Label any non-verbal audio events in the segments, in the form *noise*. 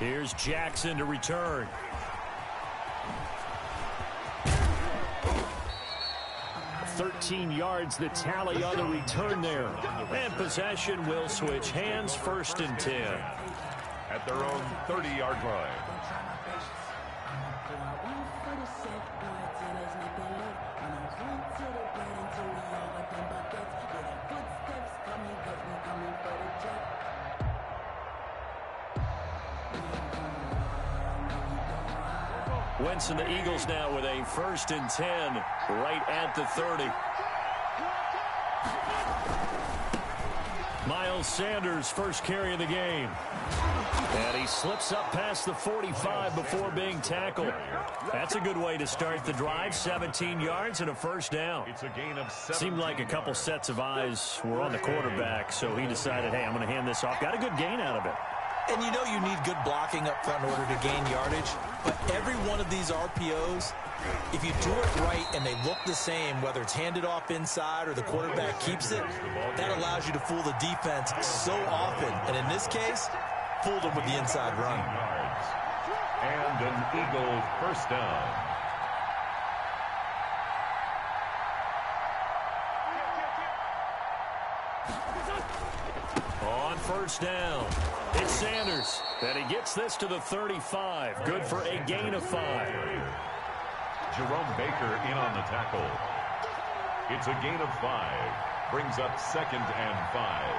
Here's Jackson to return. Thirteen yards the tally on the return there. And possession will switch hands first and ten. At their own 30-yard line. Wentz and the Eagles now with a first and 10 right at the 30. Miles Sanders first carry of the game. And he slips up past the 45 before being tackled. That's a good way to start the drive. 17 yards and a first down. It's a gain of Seemed like a couple sets of eyes were on the quarterback, so he decided, hey, I'm going to hand this off. Got a good gain out of it. And you know you need good blocking up front in order to gain yardage. But every one of these RPOs, if you do it right and they look the same, whether it's handed off inside or the quarterback keeps it, that allows you to fool the defense so often. And in this case, fooled them with the inside run. And an Eagle first down. On first down, it's Sanders. And he gets this to the 35. Good for a gain of five. Jerome Baker in on the tackle. It's a gain of five. Brings up second and five.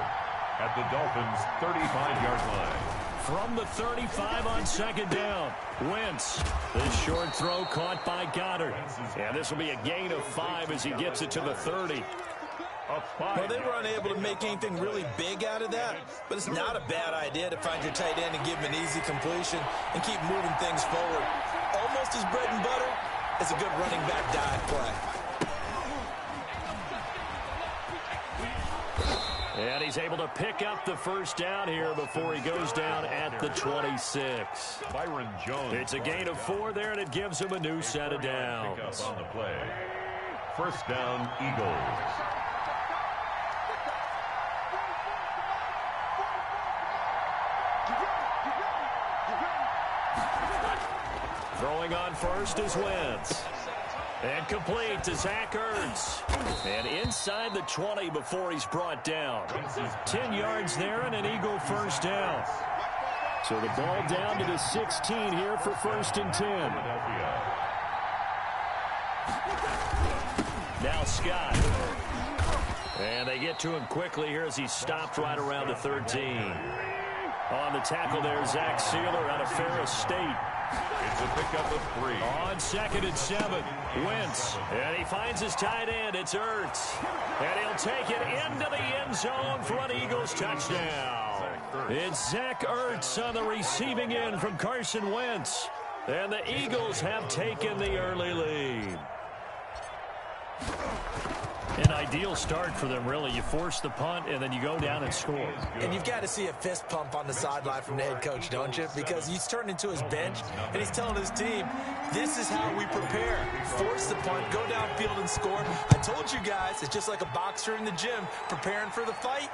At the Dolphins' 35-yard line. From the 35 on second down, Wentz. This short throw caught by Goedert. And this will be a gain of five as he gets it to the 30. A five Well, they were unable to make anything really big out of that, but it's not a bad idea to find your tight end and give him an easy completion and keep moving things forward. Almost as bread and butter as a good running back dive play. And he's able to pick up the first down here before he goes down at the 26. Byron Jones. It's a gain of four there, and it gives him a new set of downs. up on the play. First down, Eagles. Throwing on first is Wentz. And complete to Zach Ertz. And inside the 20 before he's brought down. 10 yards there and an Eagle first down. So the ball down to the 16 here for first and 10. Now Scott. And they get to him quickly here as he stopped right around the 13. On the tackle there, Zach Sieler out of Ferris State. It's a pickup of three. On second and seven, Wentz. And he finds his tight end. It's Ertz. And he'll take it into the end zone for an Eagles touchdown. It's Zach Ertz on the receiving end from Carson Wentz. And the Eagles have taken the early lead. An ideal start for them, really. You force the punt, and then you go down and score. And you've got to see a fist pump on the sideline from the head coach, don't you? Because he's turned into his bench, and he's telling his team, this is how we prepare. Force the punt, go downfield and score. I told you guys, it's just like a boxer in the gym preparing for the fight.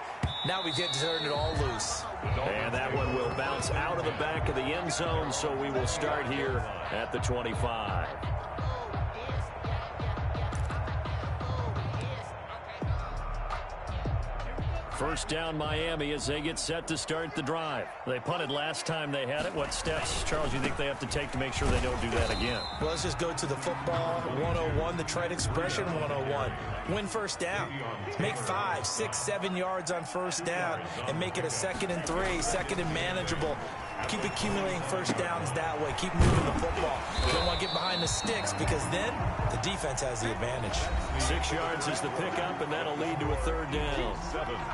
Now we get to turn it all loose. And that one will bounce out of the back of the end zone, so we will start here at the 25. First down Miami as they get set to start the drive. They punted last time they had it. What steps, Charles, you think they have to take to make sure they don't do that again? Well, let's just go to the football 101, the trade expression 101. Win first down. Make five, six, seven yards on first down and make it a second and three, second and manageable. Keep accumulating first downs that way. Keep moving the football. You don't want to get behind the sticks because then the defense has the advantage. Six yards is the pickup, and that'll lead to a third down.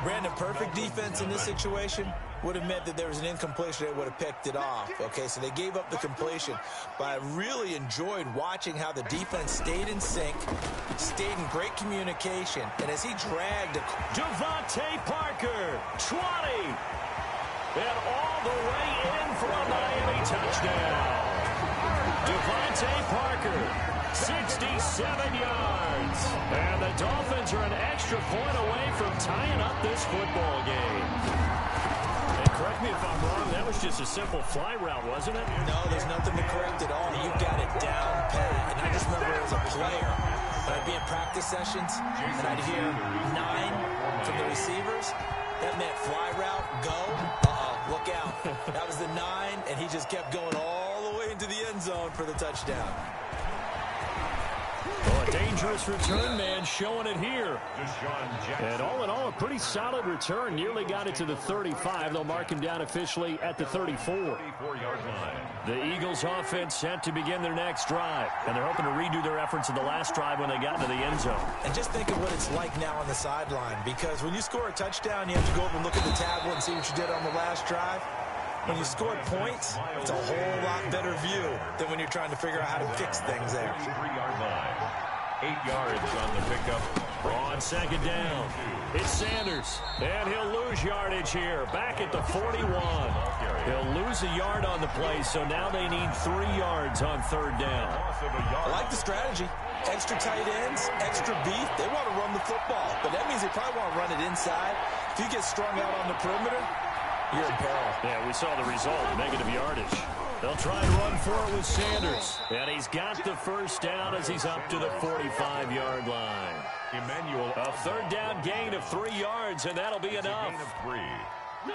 Brandon, perfect defense in this situation would have meant that there was an incompletion. They would have picked it off. Okay, so they gave up the completion. But I really enjoyed watching how the defense stayed in sync, stayed in great communication, and as he dragged... DeVante Parker, 20. And all the way in for a Miami touchdown. DeVante Parker, 67 yards. And the Dolphins are an extra point away from tying up this football game. And correct me if I'm wrong, that was just a simple fly route, wasn't it? No, there's nothing to correct at all. You got it down pat. And I just remember as a player, I'd be in practice sessions, and I'd hear nine from the receivers, that meant fly route, go, look out. that was the nine, and he just kept going all the way into the end zone for the touchdown. Dangerous return man showing it here. And all in all, a pretty solid return. Nearly got it to the 35. They'll mark him down officially at the 34. The Eagles offense set to begin their next drive. And they're hoping to redo their efforts in the last drive when they got into the end zone. And just think of what it's like now on the sideline. Because when you score a touchdown, you have to go over and look at the tablet and see what you did on the last drive. When you score points, it's a whole lot better view than when you're trying to figure out how to fix things there. Eight yards on the pickup. On second down, it's Sanders, and he'll lose yardage here. Back at the 41. He'll lose a yard on the play, so now they need three yards on third down. I like the strategy. Extra tight ends, extra beef. They want to run the football, but that means they probably want to run it inside. If you get strung out on the perimeter, you're in peril. Yeah, we saw the result, negative yardage. They'll try and run for it with Sanders. And he's got the first down as he's up to the 45-yard line. Emmanuel. A third down gain of three yards, and that'll be enough.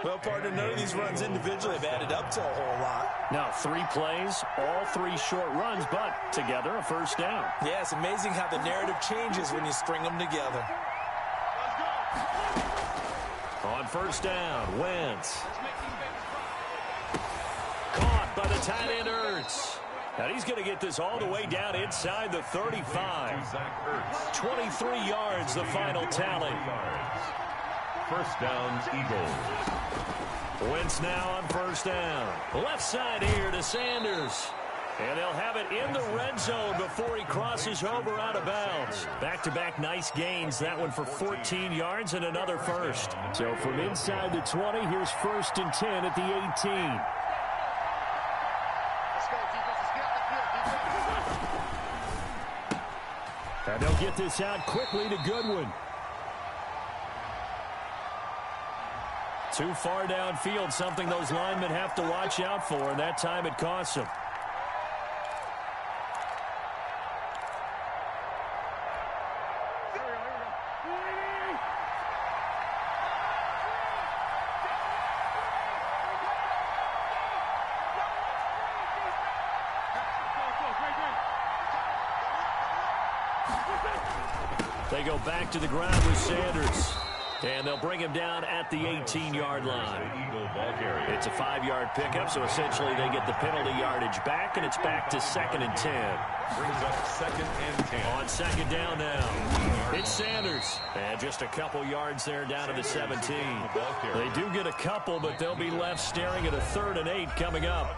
Well, partner, none of these runs individually have added up to a whole lot. Now, three plays, all three short runs, but together a first down. Yeah, it's amazing how the narrative changes when you string them together. On first down, Wentz. The tight end, Ertz. And he's going to get this all the way down inside the 35. 23 yards, the final tally. First down, Eagles. Wentz now on first down. Left side here to Sanders. And they'll have it in the red zone before he crosses over out of bounds. Back-to-back -back nice gains. That one for 14 yards and another first. So from inside the 20, here's first and 10 at the 18. And they'll get this out quickly to Goodwin. Too far downfield, something those linemen have to watch out for, and that time it costs them. They go back to the ground with Sanders. And they'll bring him down at the 18-yard line. It's a five-yard pickup, so essentially they get the penalty yardage back, and it's back to second and 10. Brings up second and 10. On second down now, it's Sanders. And just a couple yards there down to the 17. They do get a couple, but they'll be left staring at a third and eight coming up.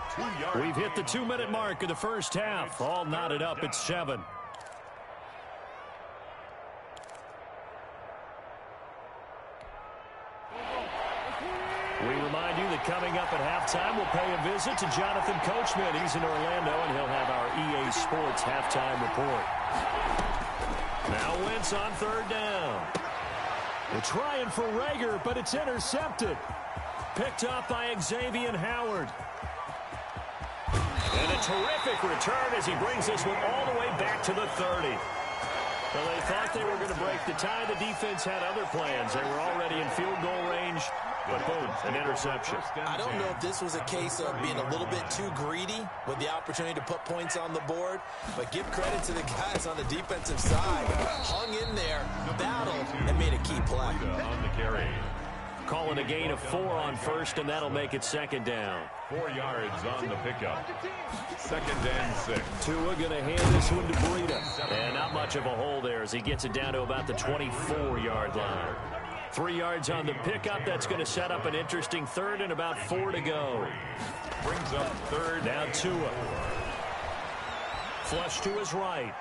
We've hit the two-minute mark of the first half. All knotted up at seven. We remind you that coming up at halftime, we'll pay a visit to Jonathan Coachman. He's in Orlando, and he'll have our EA Sports halftime report. Now Wentz on third down. They're trying for Reagor, but it's intercepted. Picked up by Xavier Howard. And a terrific return as he brings this one all the way back to the 30. Well, they thought they were going to break the tie. The defense had other plans. They were already in field goal range. But boom, an interception. I don't know if this was a case of being a little bit too greedy with the opportunity to put points on the board, but give credit to the guys on the defensive side. Hung in there, battled, and made a key play. On the carry. Calling a gain of four on first, and that'll make it second down. Four yards on the pickup. Second and six. Tua going to hand this one to Breida. And not much of a hole there as he gets it down to about the 24-yard line. Three yards on the pickup. That's going to set up an interesting third and about four to go. Brings up third. Now Tua. Flush to his right.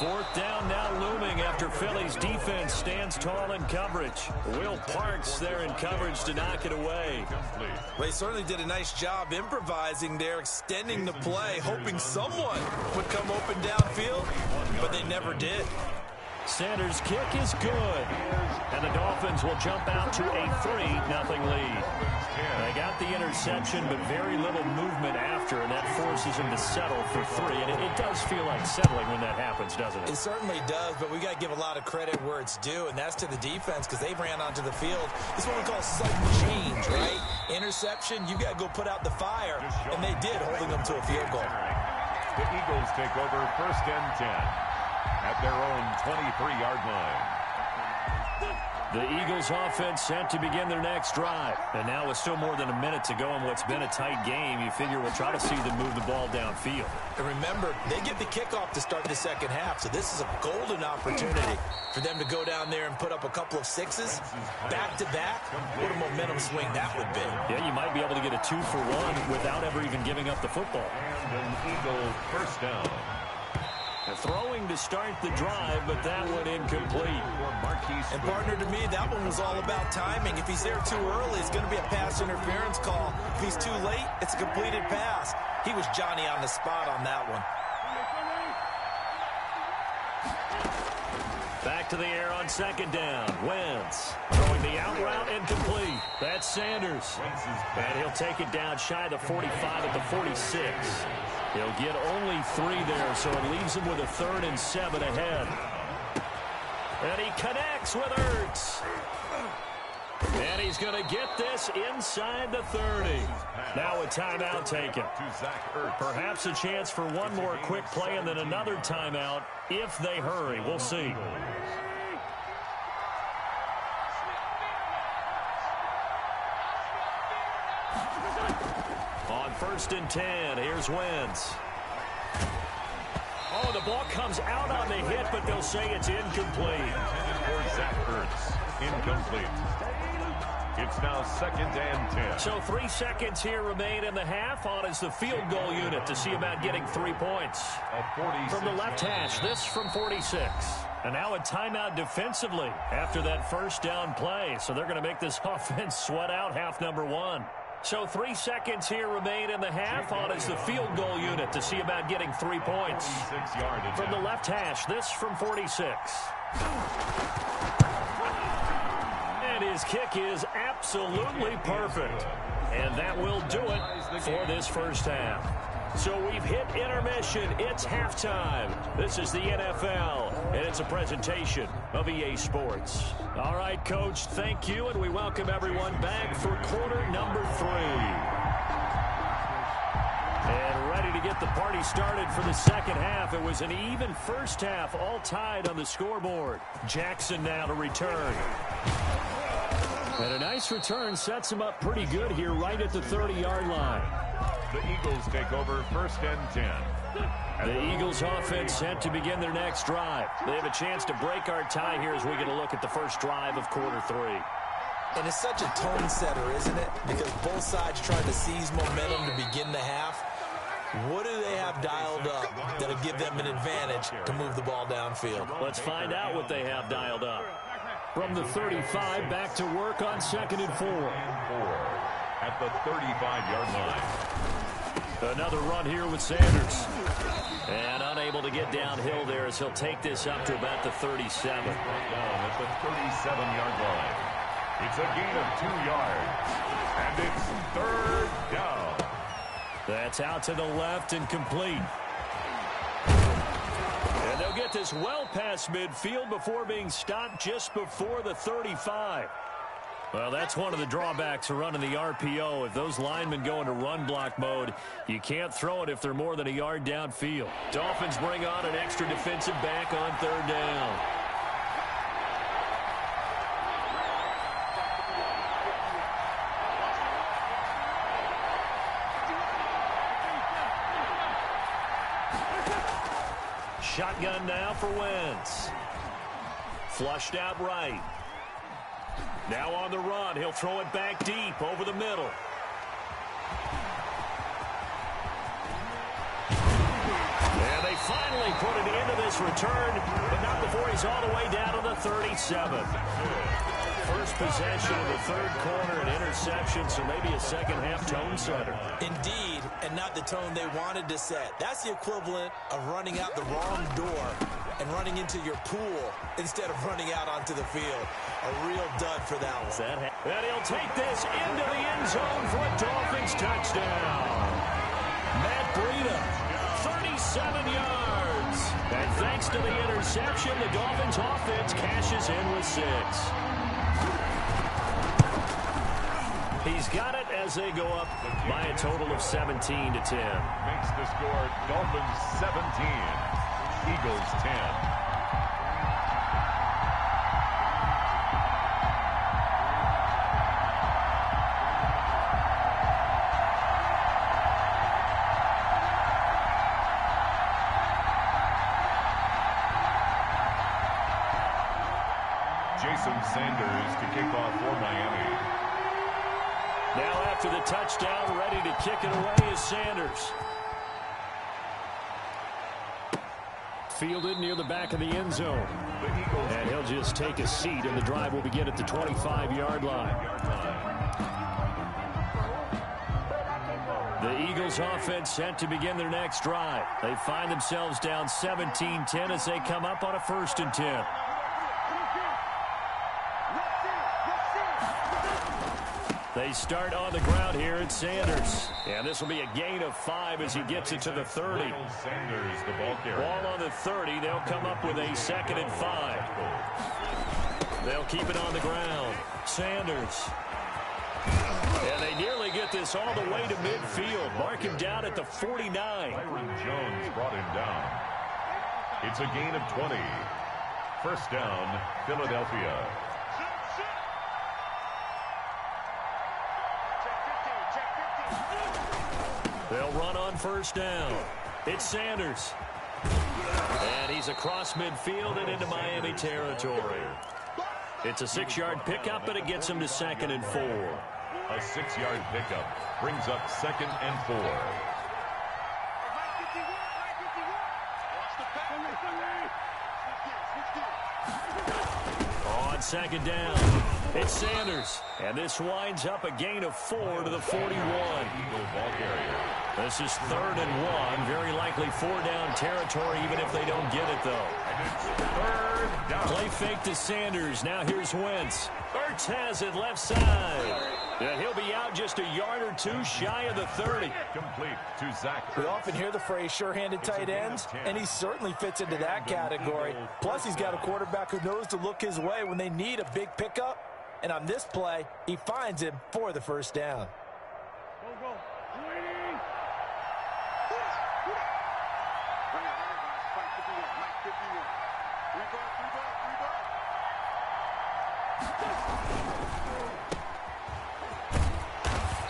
Fourth down now looming after Philly's defense stands tall in coverage. Will Parks there in coverage to knock it away. Well, he certainly did a nice job improvising there, extending the play, hoping someone would come open downfield, but they never did. Sanders' kick is good. And the Dolphins will jump out to a 3-0 lead. They got the interception, but very little movement after, and that forces him to settle for three. And it, it does feel like settling when that happens, doesn't it? It certainly does, but we got to give a lot of credit where it's due, and that's to the defense because they ran onto the field. This is what we call sudden change, right? Interception, you got to go put out the fire, and they did, holding them to a field goal. The Eagles take over first and 10 at their own 23-yard line. The Eagles offense set to begin their next drive. And now with still more than a minute to go in what's been a tight game, you figure we'll try to see them move the ball downfield. And remember, they get the kickoff to start the second half, so this is a golden opportunity for them to go down there and put up a couple of sixes back-to-back. -back. What a momentum swing that would be. Yeah, you might be able to get a two for one without ever even giving up the football. And an Eagle first down. Throwing to start the drive, but that one incomplete. And partner, to me, that one was all about timing. If he's there too early, it's going to be a pass interference call. If he's too late, it's a completed pass. He was Johnny on the spot on that one. Back to the air on second down. Wentz throwing the out route incomplete. That's Sanders. And he'll take it down shy of the 45 at the 46. He'll get only three there, so it leaves him with a third and seven ahead. And he connects with Ertz. And he's going to get this inside the 30. Now a timeout taken. Perhaps a chance for one more quick play and then another timeout if they hurry. We'll see. On first and 10, here's Wentz. Oh, the ball comes out on the hit, but they'll say it's incomplete. Zach Ertz, incomplete. It's now second and 10. So three seconds here remain in the half on is the field goal unit to see about getting three points. From the left hash, this from 46. And now a timeout defensively after that first down play. So they're going to make this *laughs* offense sweat out half number one. So three seconds here remain in the half on is the field goal unit to see about getting three points. From the left hash, this from 46. His kick is absolutely perfect. And that will do it for this first half. So we've hit intermission. It's halftime. This is the NFL, and it's a presentation of EA Sports. All right, Coach, thank you, and we welcome everyone back for quarter number three. And ready to get the party started for the second half. It was an even first half, all tied on the scoreboard. Jackson now to return. And a nice return sets him up pretty good here right at the 30-yard line. The Eagles take over first and 10. The Eagles offense set to begin their next drive. They have a chance to break our tie here as we get a look at the first drive of quarter three. And it's such a tone setter, isn't it? Because both sides trying to seize momentum to begin the half. What do they have dialed up that'll give them an advantage to move the ball downfield? Let's find out what they have dialed up. From the 35, back to work on second and four. at the 35-yard line. Another run here with Sanders. And unable to get downhill there as he'll take this up to about the 37. At the 37-yard line. It's a gain of two yards. And it's third down. That's out to the left and complete. They'll get this well past midfield before being stopped just before the 35. Well, that's one of the drawbacks of running the RPO. If those linemen go into run block mode, you can't throw it if they're more than a yard downfield. Dolphins bring on an extra defensive back on third down. Shotgun now for Wentz. Flushed out right. Now on the run. He'll throw it back deep over the middle. And they finally put it into this return, but not before he's all the way down to the 37. First possession of the third quarter, an interception, so maybe a second half tone setter. Indeed, and not the tone they wanted to set. That's the equivalent of running out the wrong door and running into your pool instead of running out onto the field. A real dud for that one. And he'll take this into the end zone for a Dolphins touchdown. Matt Breida, 37 yards. And thanks to the interception, the Dolphins offense cashes in with six. He's got it as they go up by a total of 17 to 10. Makes the score Dolphins 17, Eagles 10. Fielded near the back of the end zone. And he'll just take a seat, and the drive will begin at the 25-yard line. The Eagles offense set to begin their next drive. They find themselves down 17-10 as they come up on a first and 10. They start on the ground here at Sanders. And this will be a gain of five as he gets it to the 30. Sanders, the ball carrier. Ball on the 30. They'll come up with a second and five. They'll keep it on the ground. Sanders. And they nearly get this all the way to midfield. Mark him down at the 49. Byron Jones brought him down. It's a gain of 20. First down, Philadelphia. They'll run on first down. It's Sanders. And he's across midfield and into Miami territory. It's a six-yard pickup, and it gets him to second and four. A six-yard pickup brings up second and four. On second down, it's Sanders. And this winds up a gain of four to the 41. Eagle ball carrier. This is third and one. Very likely four down territory, even if they don't get it, though. Third down. Play fake to Sanders. Now here's Wentz. Ertz has it left side. And he'll be out just a yard or two shy of the 30. Complete to Zach. We often hear the phrase sure-handed tight ends, and he certainly fits into that category. Plus, he's got a quarterback who knows to look his way when they need a big pickup. And on this play, he finds him for the first down.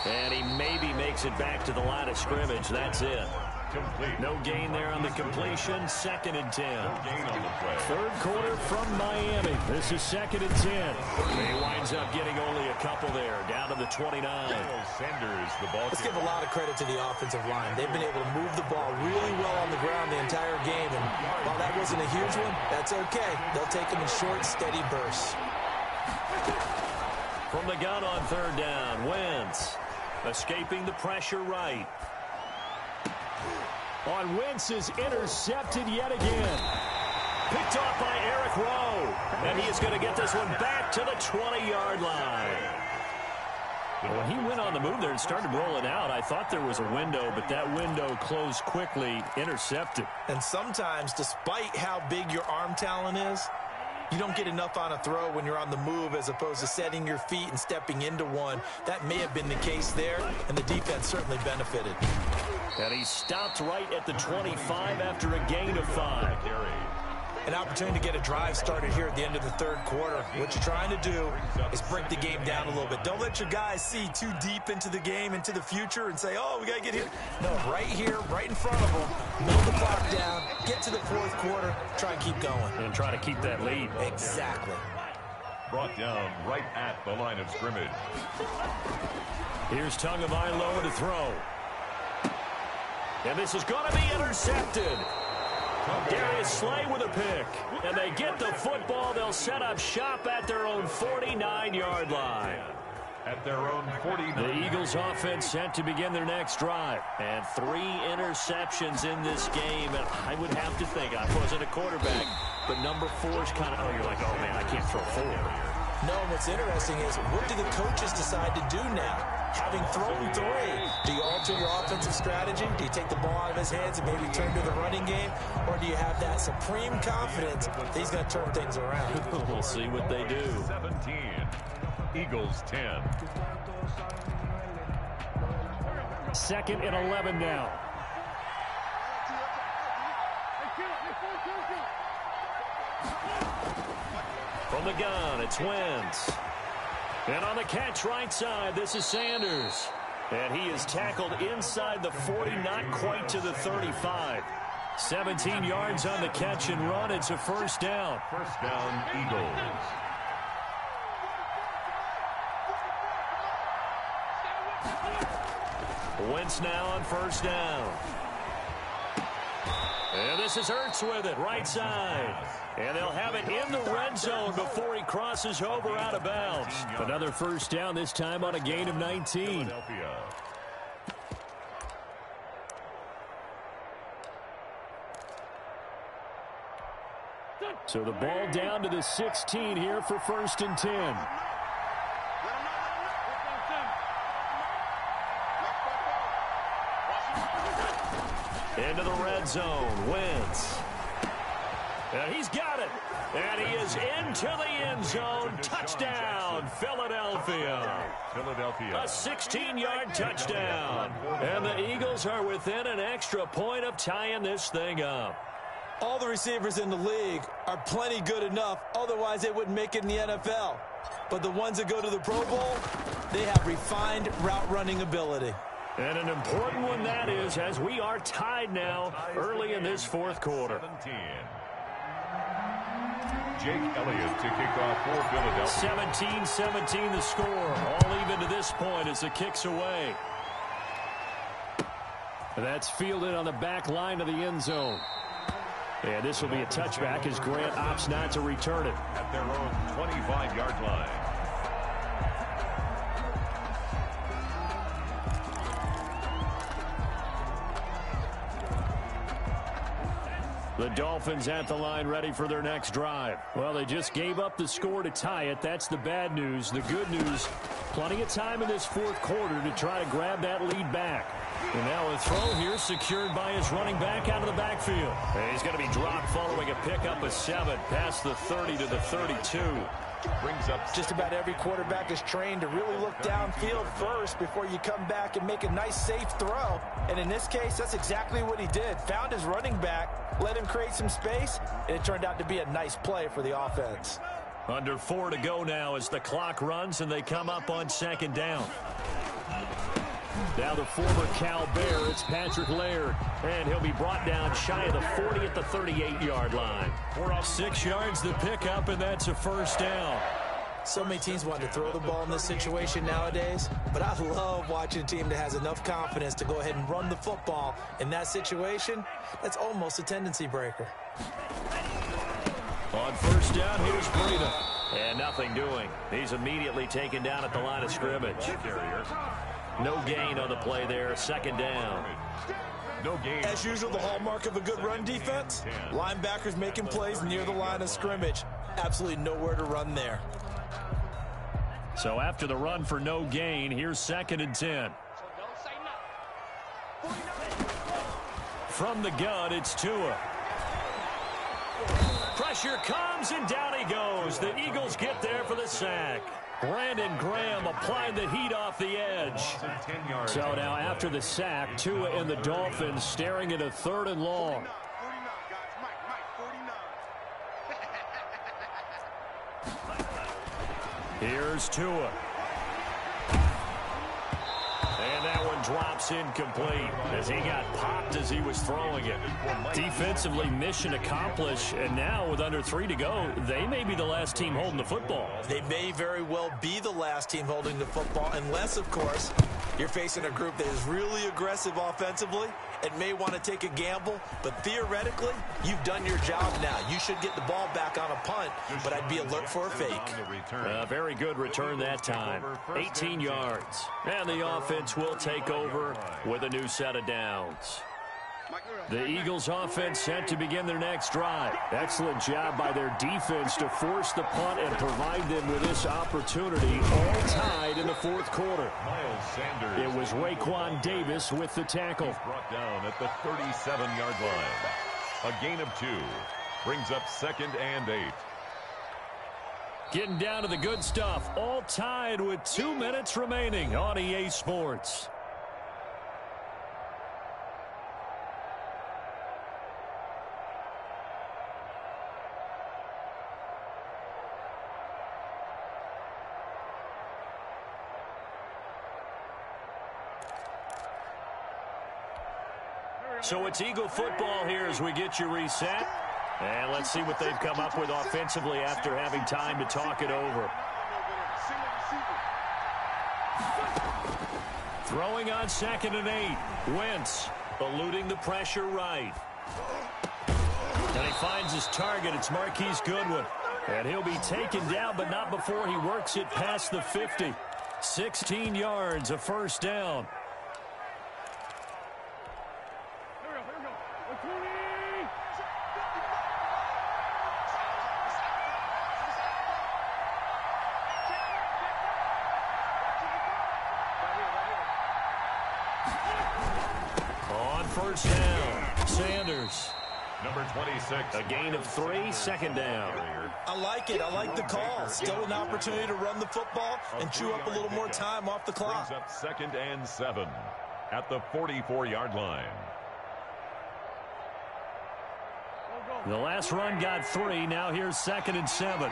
And he maybe makes it back to the line of scrimmage. That's it. Complete. No gain there on the completion. Second and 10. gain on the play. Third quarter from Miami. This is second and 10. He winds up getting only a couple there, down to the 29. Sanders, the ball Let's give a lot of credit to the offensive line. They've been able to move the ball really well on the ground the entire game. And while that wasn't a huge one, that's okay. They'll take them in short, steady bursts. From the gun on third down, Wentz escaping the pressure right. On Wentz is intercepted yet again. Picked off by Eric Rowe. And he is going to get this one back to the 20-yard line. When he went on the move there and started rolling out, I thought there was a window, but that window closed quickly, intercepted. And sometimes, despite how big your arm talent is, you don't get enough on a throw when you're on the move as opposed to setting your feet and stepping into one. That may have been the case there, and the defense certainly benefited. And he stopped right at the 25 after a gain of five. An opportunity to get a drive started here at the end of the third quarter. What you're trying to do is break the game down a little bit. Don't let your guys see too deep into the game, into the future, and say, oh, we got to get here. No, right here, right in front of them, move the clock down, get to the fourth quarter, try and keep going. And try to keep that lead. Exactly. Brought down right at the line of scrimmage. Here's Tagovailoa to throw. And this is going to be intercepted. Darius Slay with a pick. And they get the football. They'll set up shop at their own 49-yard line. at their own 49. The Eagles offense set to begin their next drive. And three interceptions in this game. And I would have to think, I wasn't a quarterback, but number four is kind of, oh, you're like, oh, man, I can't throw four. No, and what's interesting is what do the coaches decide to do now? Having thrown three, do you alter your offensive strategy? Do you take the ball out of his hands and maybe turn to the running game? Or do you have that supreme confidence that he's going to turn things around? *laughs* we'll see what they do. 17. Eagles 10. Second and 11 now. From the gun, it's Wentz. And on the catch right side, this is Sanders. And he is tackled inside the 40, not quite to the 35. 17 yards on the catch and run. It's a first down. First down, Eagles. Wentz now on first down. And this is Ertz with it, right side. And they'll have it in the red zone before he crosses over out of bounds. Another first down, this time on a gain of 19. So the ball down to the 16 here for first and 10. Into the red zone. Wentz. And he's got it. And he is into the end zone. Touchdown, Philadelphia. Philadelphia. A 16-yard touchdown. And the Eagles are within an extra point of tying this thing up. All the receivers in the league are plenty good enough, otherwise they wouldn't make it in the NFL. But the ones that go to the Pro Bowl, they have refined route running ability. And an important one that is, as we are tied now early in this fourth quarter. 17. Jake Elliott to kick off for Philadelphia. 17-17 the score. All even to this point as the kick's away. That's fielded on the back line of the end zone. And this will be a touchback as Grant opts not to return it. At their own 25-yard line. The Dolphins at the line ready for their next drive. Well, they just gave up the score to tie it. That's the bad news. The good news, plenty of time in this fourth quarter to try to grab that lead back. And now a throw here secured by his running back out of the backfield. He's going to be dropped following a pickup of seven past the 30 to the 32. Brings up Just about every quarterback is trained to really look downfield first before you come back and make a nice, safe throw. And in this case, that's exactly what he did. Found his running back, let him create some space, and it turned out to be a nice play for the offense. Under four to go now as the clock runs and they come up on second down. Now the former Cal Bear, it's Patrick Laird. And he'll be brought down shy of the 40 at the 38-yard line. We're off six yards the pickup, and that's a first down. So many teams want to throw the ball in this situation nowadays, but I love watching a team that has enough confidence to go ahead and run the football in that situation. That's almost a tendency breaker. On first down, here's Breida. And nothing doing. He's immediately taken down at the line of scrimmage. Carrier. No gain on the play there. Second down. No gain. As usual, the hallmark of a good run defense, linebackers making plays near the line of scrimmage. Absolutely nowhere to run there. So after the run for no gain, here's second and 10. From the gun, it's Tua. Pressure comes, and down he goes. The Eagles get there for the sack. Brandon Graham applied the heat off the edge. So now after the sack, Tua and the Dolphins staring at a third and long. 49, guys. Mike, Mike, 49. Here's Tua. Drops incomplete as he got popped as he was throwing it. Defensively, mission accomplished. And now with under three to go, they may be the last team holding the football. They may very well be the last team holding the football, unless, of course, you're facing a group that is really aggressive offensively and may want to take a gamble, but theoretically, you've done your job now. You should get the ball back on a punt, but I'd be alert for a fake. A very good return that time. 18 yards. And the offense will take over with a new set of downs. The Eagles offense set to begin their next drive. Excellent job by their defense to force the punt and provide them with this opportunity all tied in the fourth quarter. It was Raekwon Davis with the tackle. brought down at the 37-yard line. A gain of two. Brings up second and eight. Getting down to the good stuff. All tied with two minutes remaining on EA Sports. So it's Eagle football here as we get you reset. And let's see what they've come up with offensively after having time to talk it over. Throwing on second and eight. Wentz eluding the pressure right. And he finds his target. It's Marquise Goodwin. And he'll be taken down, but not before he works it past the 50. 16 yards, a first down. On first down, Sanders. Number 26. A gain of three, second down. I like it. I like the call. Still an opportunity to run the football and chew up a little more time off the clock. up second and seven at the 44-yard line. The last run got three. Now here's second and seven.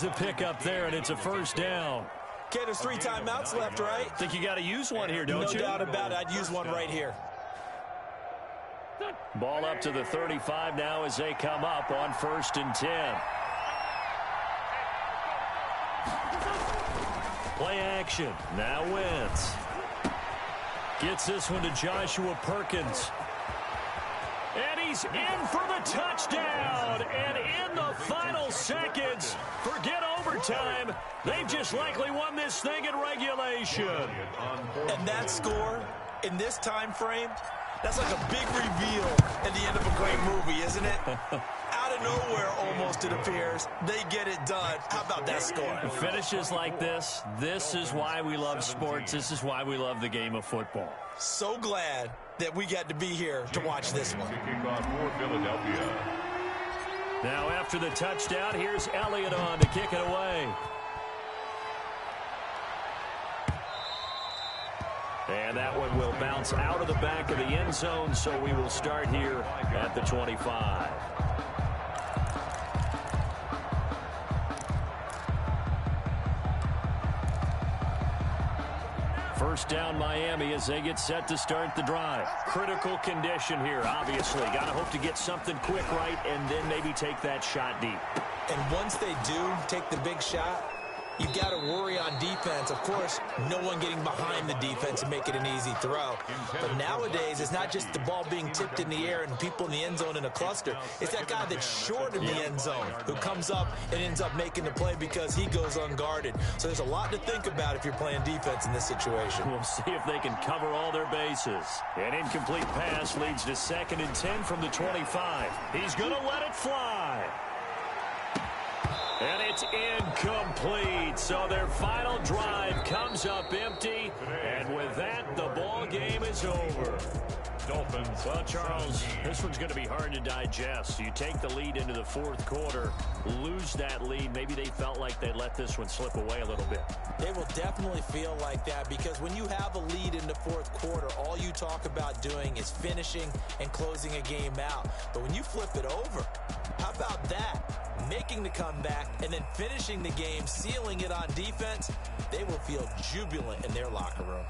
Nine yards to pick up there, and it's a first down. Okay, there's three timeouts left, right? Think you got to use one here, don't No you? doubt about it. I'd use one right here. Ball up to the 35 now as they come up on first and 10. Play action. Now Wentz. Gets this one to Joshua Perkins. He's in for the touchdown. And in the final seconds, forget overtime. They've just likely won this thing in regulation. And that score in this time frame, that's like a big reveal at the end of a great movie, isn't it? *laughs* Out of nowhere, almost it appears, they get it done. How about that score? Finishes like this. This is why we love sports. This is why we love the game of football. So glad that we got to be here to watch this one. To kick off for Philadelphia. Now after the touchdown, here's Elliott on to kick it away. And that one will bounce out of the back of the end zone, so we will start here at the 25. First down Miami as they get set to start the drive. Critical condition here, obviously. Got to hope to get something quick right and then maybe take that shot deep. And once they do take the big shot, you got to worry on defense. Of course, no one getting behind the defense and make it an easy throw. But nowadays, it's not just the ball being tipped in the air and people in the end zone in a cluster. It's that guy that's short in the end zone who comes up and ends up making the play because he goes unguarded. So there's a lot to think about if you're playing defense in this situation. We'll see if they can cover all their bases. An incomplete pass leads to second and 10 from the 25. He's going to let it fly. And it's incomplete. So their final drive comes up empty. And with that, the ball game is over. Dolphins. Well, Charles, this one's going to be hard to digest. You take the lead into the fourth quarter, lose that lead. Maybe they felt like they let this one slip away a little bit. They will definitely feel like that because when you have a lead in the fourth quarter, all you talk about doing is finishing and closing a game out. But when you flip it over, how about that? making the comeback, and then finishing the game, sealing it on defense, they will feel jubilant in their locker room.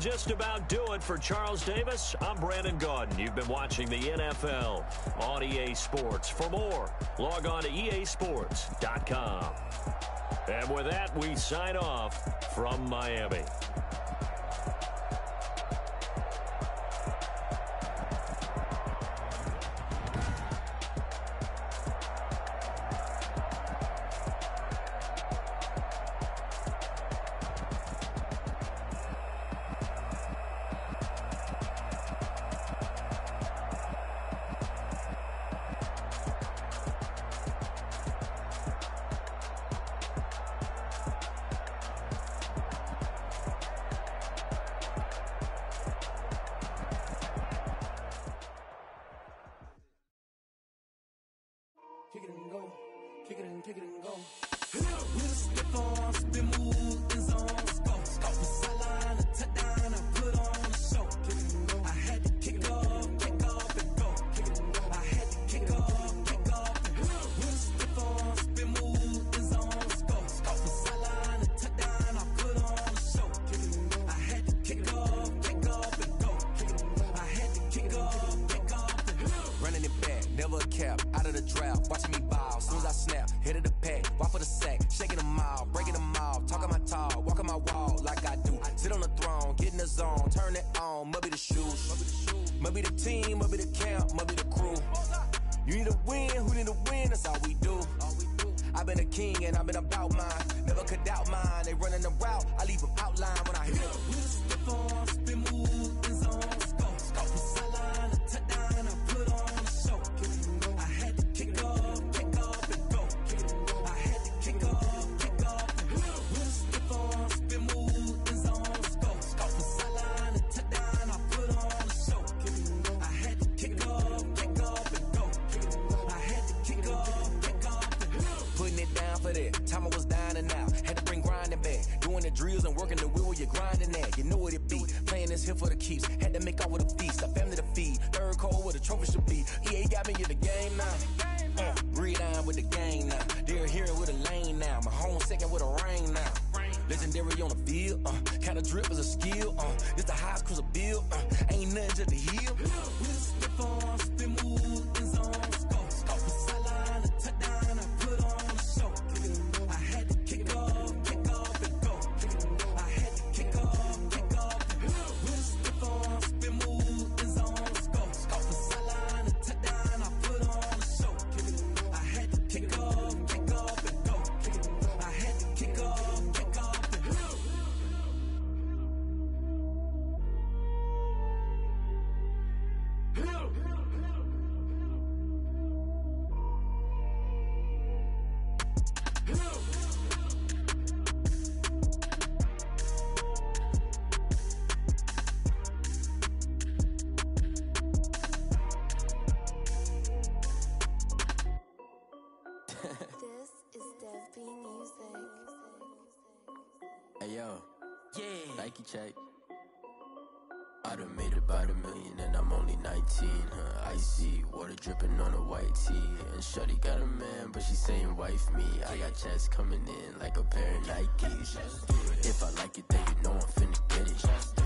just about do it for Charles Davis. I'm Brandon Gaudin. You've been watching the NFL on EA Sports. For more, log on to easports.com. And with that, we sign off from Miami. Nike check. I done made it by the million and I'm only 19, huh? I see water dripping on a white tee. And Shotty got a man, but she saying wife me. I got checks coming in like a pair of Nikes. If I like it, then you know I'm finna get it.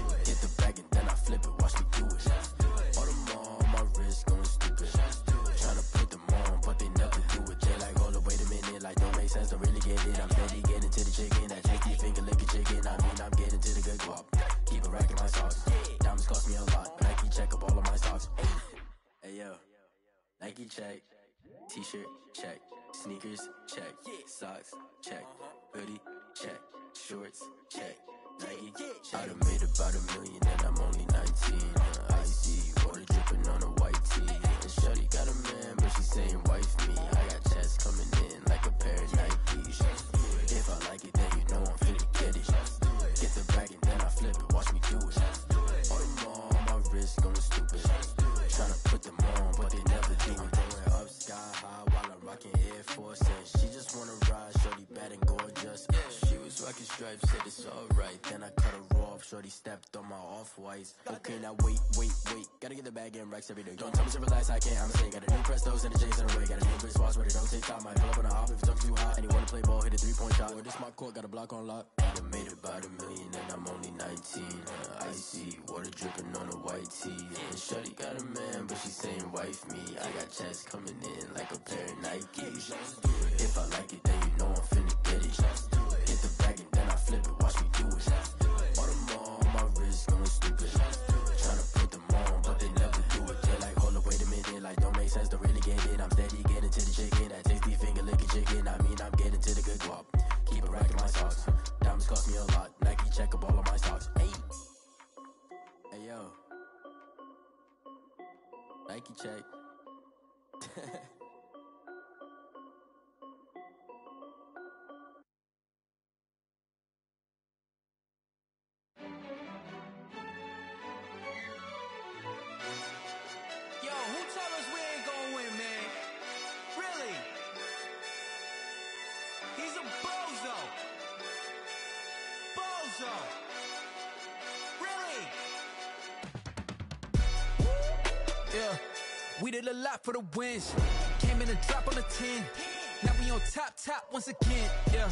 Racks every day. Don't tell me to relax, I can't, I'm saying. Got a new press, those and the J's in the way. Got a new Chris Foss, but it don't take time. Might pull up on a hop if it's too hot. And you wanna play ball, hit a three-point shot. Or this my court, got a block on lock. I made about a million and I'm only 19. Uh, icy, water dripping on a white tee. And Shorty got a man, but she saying wife me. I got checks coming in like a pair of Nikes. If I like it, then you know I'm finna get it. Get the bag and then I flip it, watch me do Nike check. *laughs* lot for the wins. Came in a drop on the 10. Now we on top, top once again. Yeah,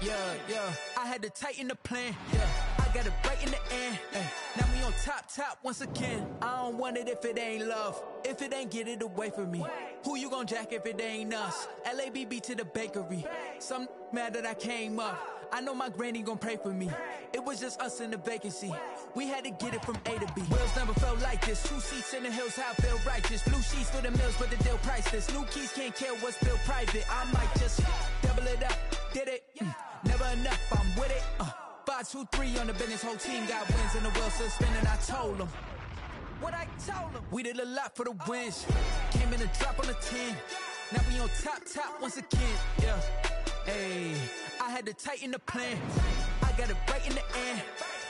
yeah, yeah. I had to tighten the plan. Yeah, I got it right in the end. Ay, now we on top, top once again. I don't want it if it ain't love. If it ain't, get it away from me. Who you gon' jack if it ain't us? LABB to the bakery. Some mad that I came up. I know my granny gon' pray for me. It was just us in the vacancy. We had to get it from A to B. Wheels never felt like this. Two seats in the hills, how I feel righteous. Blue sheets for the mills, but the deal priceless. New keys can't care what's still private. I might just double it up. Did it? Mm, never enough. I'm with it. Uh, five, two, three on the business. Whole team got wins and the still spinning. I told them. What I told them. We did a lot for the wins. Came in a drop on the 10. Now we on top, top once again. Yeah. Hey, had to tighten the plan. I got it right in the end.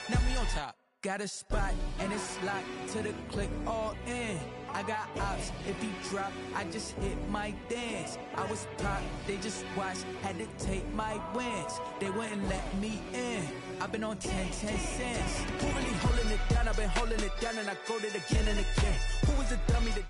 Now we on top. Got a spot and it's locked to the click all in. I got ops. If he drop, I just hit my dance. I was pop, they just watched, had to take my wins. They wouldn't let me in. I've been on 10, 10 cents. Who really holding it down? I've been holding it down and I go it again and again. Who was the dummy that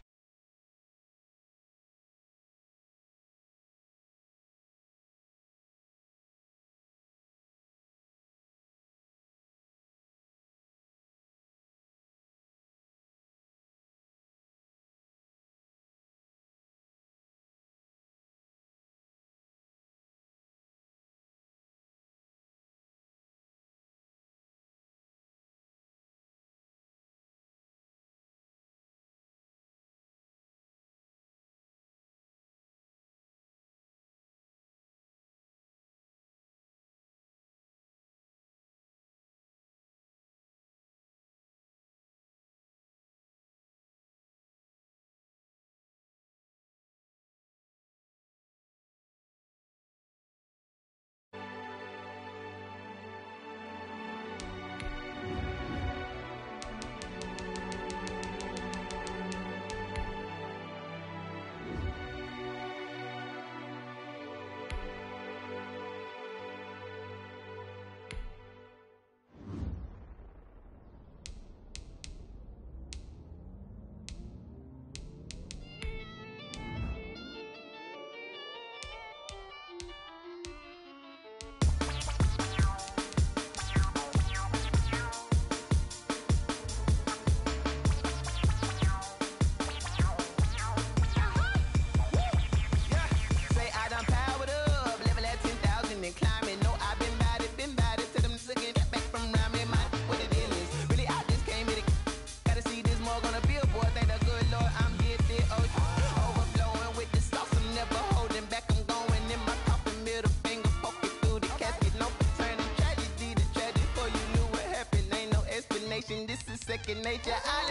nature. All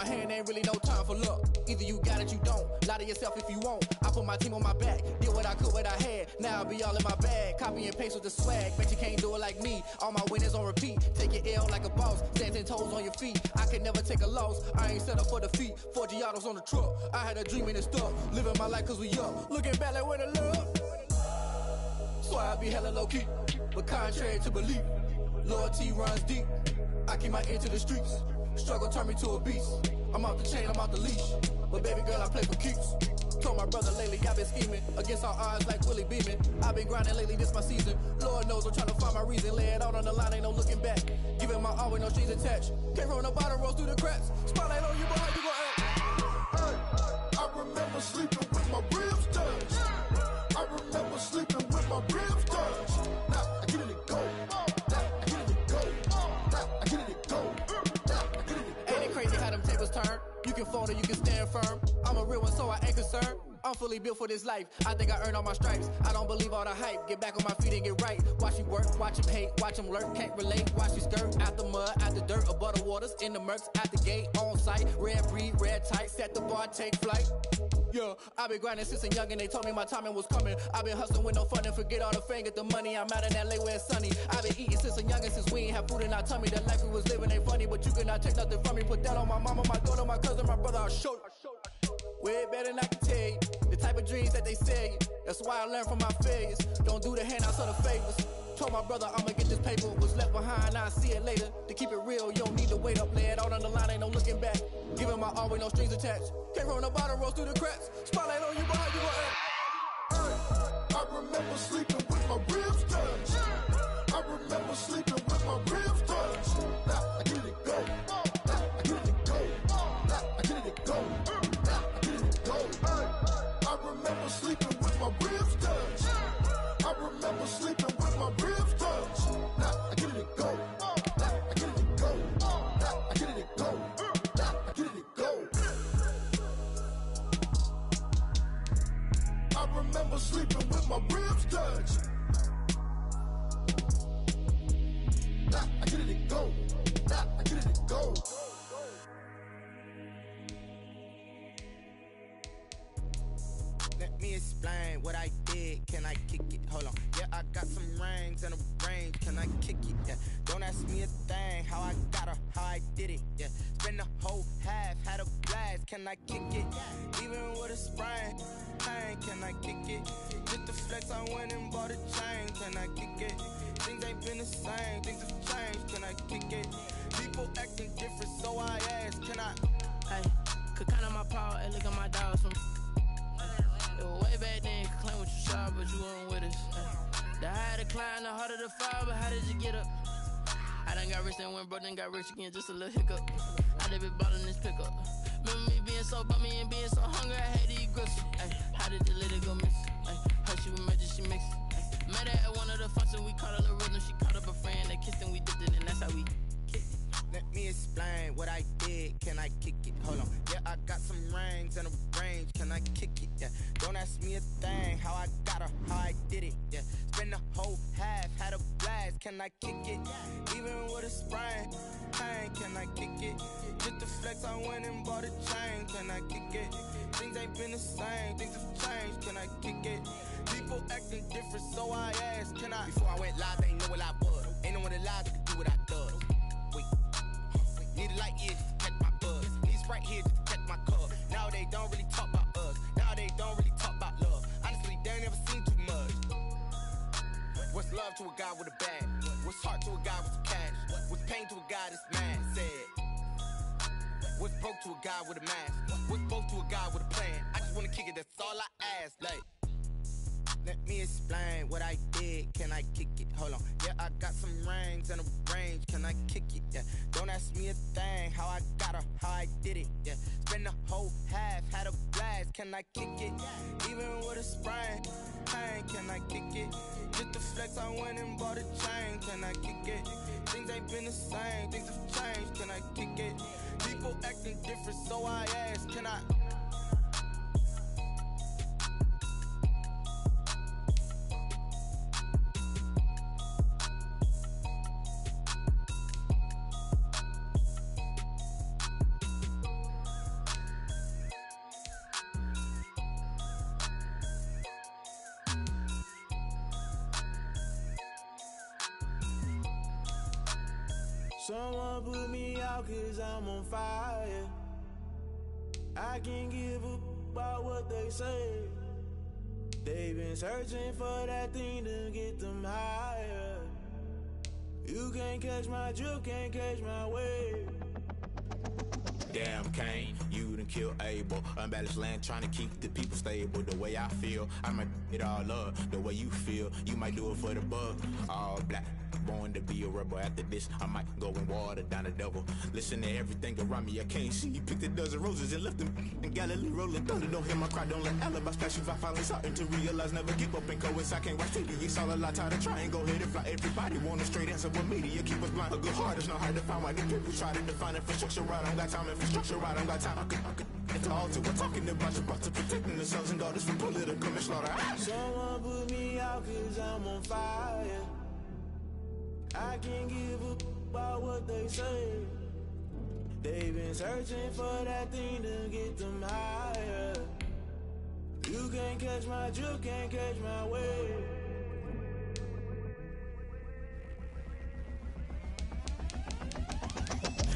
my hand, ain't really no time for luck. Either you got it, you don't. Lie to yourself if you won't. I put my team on my back, did what I could, what I had. Now I be all in my bag. Copy and paste with the swag. Bet you can't do it like me. All my winners on repeat. Take your L like a boss. Stand toes on your feet. I can never take a loss. I ain't set up for defeat. Four Giottos on the truck. I had a dream and it stuck. Living my life cause we up. Looking back like where the love. So I be hella low key. But contrary to belief, loyalty runs deep. I keep my ear to the streets. Struggle turn me to a beast. I'm out the chain, I'm out the leash. But baby girl, I play for keeps. Told my brother lately, I've been scheming against all odds like Willie Beamen. I've been grinding lately, this my season. Lord knows I'm trying to find my reason. Lay it out on the line, ain't no looking back. Giving my all with no strings attached. Came from the bottom, rose through the cracks. Spotlight on you, boy, how you gon' act? I remember sleeping with my ribs touched. Can fold or you can stand firm. I'm a real one, so I ain't concerned. I'm fully built for this life. I think I earned all my stripes. I don't believe all the hype. Get back on my feet and get right. Watch you work, watch him hate, watch him lurk. Can't relate, watch you skirt. Out the mud, out the dirt, above the waters, in the murks, at the gate, on site. Red breed, red tight, set the bar, take flight. Yeah, i been grinding since a young and they told me my timing was coming. i been hustling with no fun and forget all the fame, get the money. I'm out in LA where it's sunny. i been eating since a young and since we ain't have food in our tummy. The life we was living ain't funny, but you cannot take nothing from me. Put that on my mama, my daughter, my cousin, my brother, I'll show. Way better than I can tell you. The type of dreams that they sell you. That's why I learned from my failures. Don't do the handouts or the favors. Told my brother I'ma get this paper. Was left behind, I'll see it later. To keep it real, you don't need to wait up. It out on the line, ain't no looking back. Giving my all with no strings attached. Came from the bottom, rose through the cracks. Spotlight on you, how you gon' act? I remember sleeping with my ribs touched. I remember sleeping with my ribs sleeping with my ribs touch. Nah, I get it, go. Nah, I get it, go. Nah, I get it, go. Nah, I get it, go. I remember sleeping with my ribs touch. Nah, I get it, go. Nah, I get it, go. Let me explain what I did. Can I kick it? Hold on. Yeah, I got some rings and a range. Can I kick it? Yeah. Don't ask me a thing. How I got her, how I did it. Yeah. Spend the whole half, had a blast. Can I kick it? Even with a sprain. Pain, can I kick it? Just the flex, I went and bought a chain. Can I kick it? Things ain't been the same. Things have changed. Can I kick it? People acting different, so I ask. Can I? Hey, could count on my power and look at my dogs from. It way back then, claim what you saw, but you weren't with us. Ay. The higher the climb, the harder the fall, but how did you get up? I done got rich and went broke, then got rich again, just a little hiccup. I done been ballin' this pickup. Remember me being so bummy and being so hungry, Can I kick it? Even with a sprain. Pain, can I kick it? Just the flex, I went and bought a chain. Can I kick it? Things ain't been the same. Things have changed. Can I kick it? People acting different, so I ask. Can I? Before I went live, they know what I was. Ain't no one that could do what I does. Wait. Need a light here just to catch my buzz. Need Sprite here just to catch my cup. Now they don't really talk about us. Now they don't really talk about love. Honestly, they ain't never seen too. What's love to a guy with a bag? What's heart to a guy with cash? What's pain to a guy that's mad? Said. What's broke to a guy with a mask? What's both to a guy with a plan? I just wanna kick it, that's all I ask. Like. Let me explain what I did. Can I kick it? Hold on. Yeah, I got some rings and a range. Can I kick it? Yeah. Don't ask me a thing. How I got her, how I did it. Yeah. Spend the whole half, had a blast. Can I kick it? Even with a sprain. Pain, can I kick it? Just the flex, I went and bought a chain. Can I kick it? Things ain't been the same. Things have changed. Can I kick it? People acting different, so I ask. Can I? Someone put me out cause I'm on fire. I can't give up about what they say. They've been searching for that thing to get them higher. You can't catch my drift, can't catch my wave. Damn Kane, you done kill Abel. Unbalanced land trying to keep the people stable. The way I feel, I might *laughs* it all up. The way you feel, you might do it for the bug. All black, born to be a rebel. After this, I might go and water down the devil. Listen to everything around me, I can't see. Picked a dozen roses and left them *laughs* in Galilee rolling thunder. Don't hear my cry, don't let alibis pass you. If I finally starting to realize, never give up and coincide. Can't watch TV, it's all a lot. Tired of trying, go ahead and fly. Everybody want a straight answer, but media keep us blind. A good heart is not hard to find. Why the people try to define infrastructure right? I don't got time, infrastructure right? I don't got time. It's all to we're talking about you, about protecting the sons and daughters from political manslaughter. Ah! Someone put me out cause I'm on fire. I can't give up about what they say. They've been searching for that thing to get them higher. You can't catch my drift, can't catch my wave.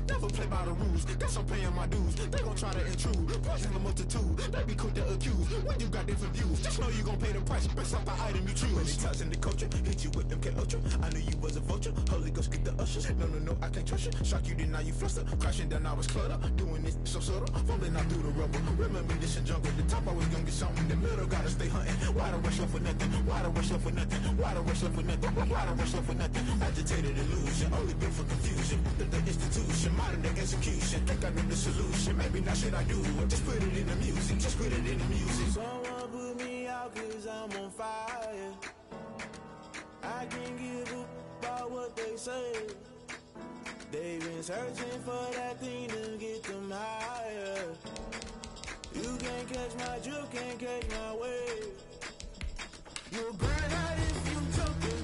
Never play by the rules, guess I'm paying my dues. They gon' try to intrude, poison the multitude. They be quick to accuse when you got different views. Just know you gon' pay the price based off the item you choose. Many times in the culture, hit you with them K Ultra. I knew you was a vulture. Holy Ghost get the ushers. No, no, no, I can't trust you. Shock you, deny you fluster. Crashing down, I was clutter. Doing this so subtle, fumbling out through the rubble. Remember this in jungle. The top always gonna get something. The middle gotta stay hunting. Why the rush up for nothing? Why the rush up for nothing? Why the rush up for nothing? Why the rush up for nothing? Agitated illusion, only built for confusion. The, the institution, modern day execution. Think I know the solution. Maybe not shit I do. Just put it in the music. Just put it in the music. Someone put me out cause I'm on fire. I can't give up about what they say. They've been searching for that thing to get them higher. You can't catch my drift, can't catch my wave. You'll burn out if you jump into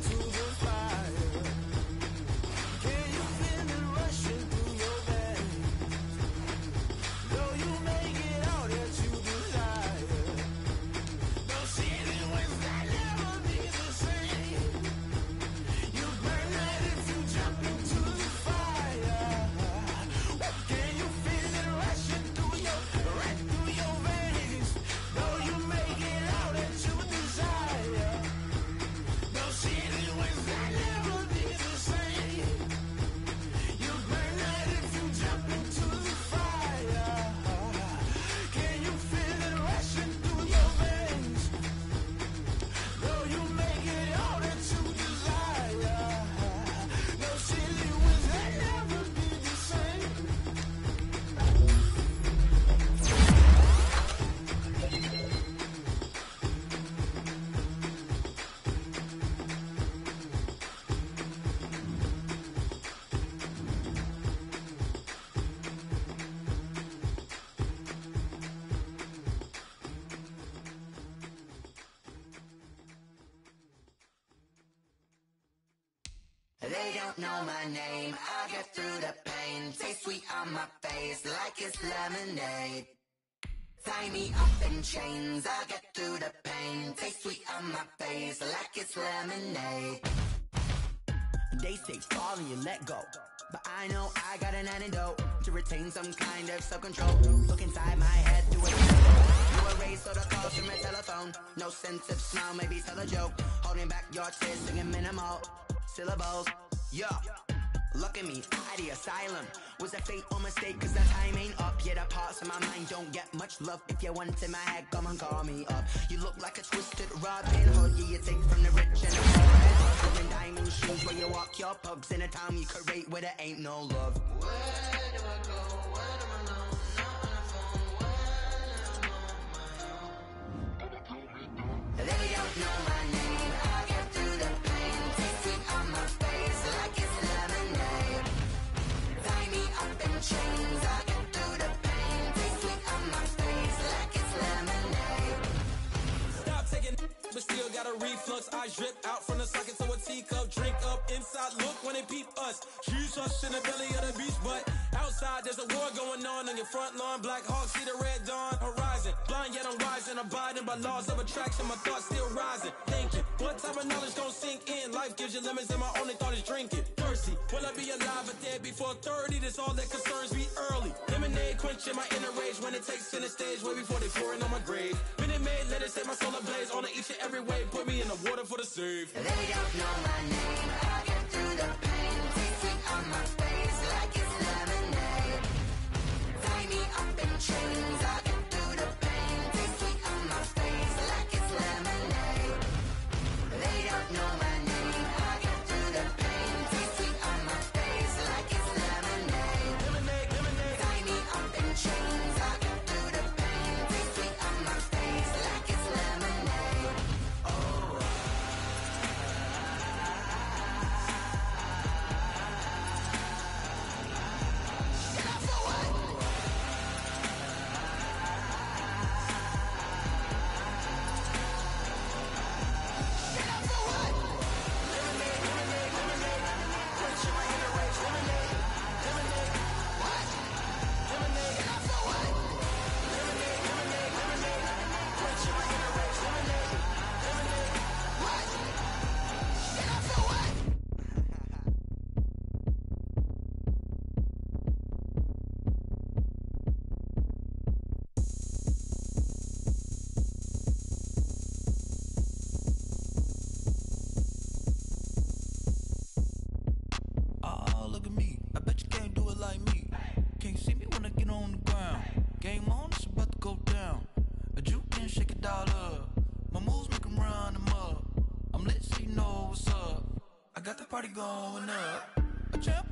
They don't know my name. I get through the pain. Taste sweet on my face like it's lemonade. Tie me up in chains. I get through the pain. Taste sweet on my face like it's lemonade. They say fall and you let go. But I know I got an antidote to retain some kind of self-control. Look inside my head through a You erase all the calls from my telephone. No sense of smile, maybe tell a joke. Holding back your tears, singing minimal syllables. Yeah. Look at me, out the asylum. Was a fate or mistake? Cause the time ain't up. Yeah, the parts of my mind don't get much love. If you want in my head, come and call me up. You look like a twisted Robin Hood. Yeah, you take from the rich and the poor. Living diamond shoes where you walk your pugs in a town you create where there ain't no love. Where do I go? Where do I know? They don't know my name. But still got a reflux. I drip out from the socket to a teacup. Drink up inside. Look when they peep us. Shoes us in the belly of the beach, but outside there's a war going on on your front lawn. Black Hawk see the red dawn horizon. Blind yet I'm rising, abiding by laws of attraction. My thoughts still rising. Thinking, what type of knowledge gon' sink in? Life gives you lemons, and my only thought is drinking. Thirsty, will I be alive or dead before 30? That's all that concerns me early. Lemonade quenching my inner rage when it takes center stage, way before they pour it on my grave. Minute Maid, let it set my soul ablaze. On each and every way, put me in the water for the save. They don't know my name. I get through the. Chains. I party going up.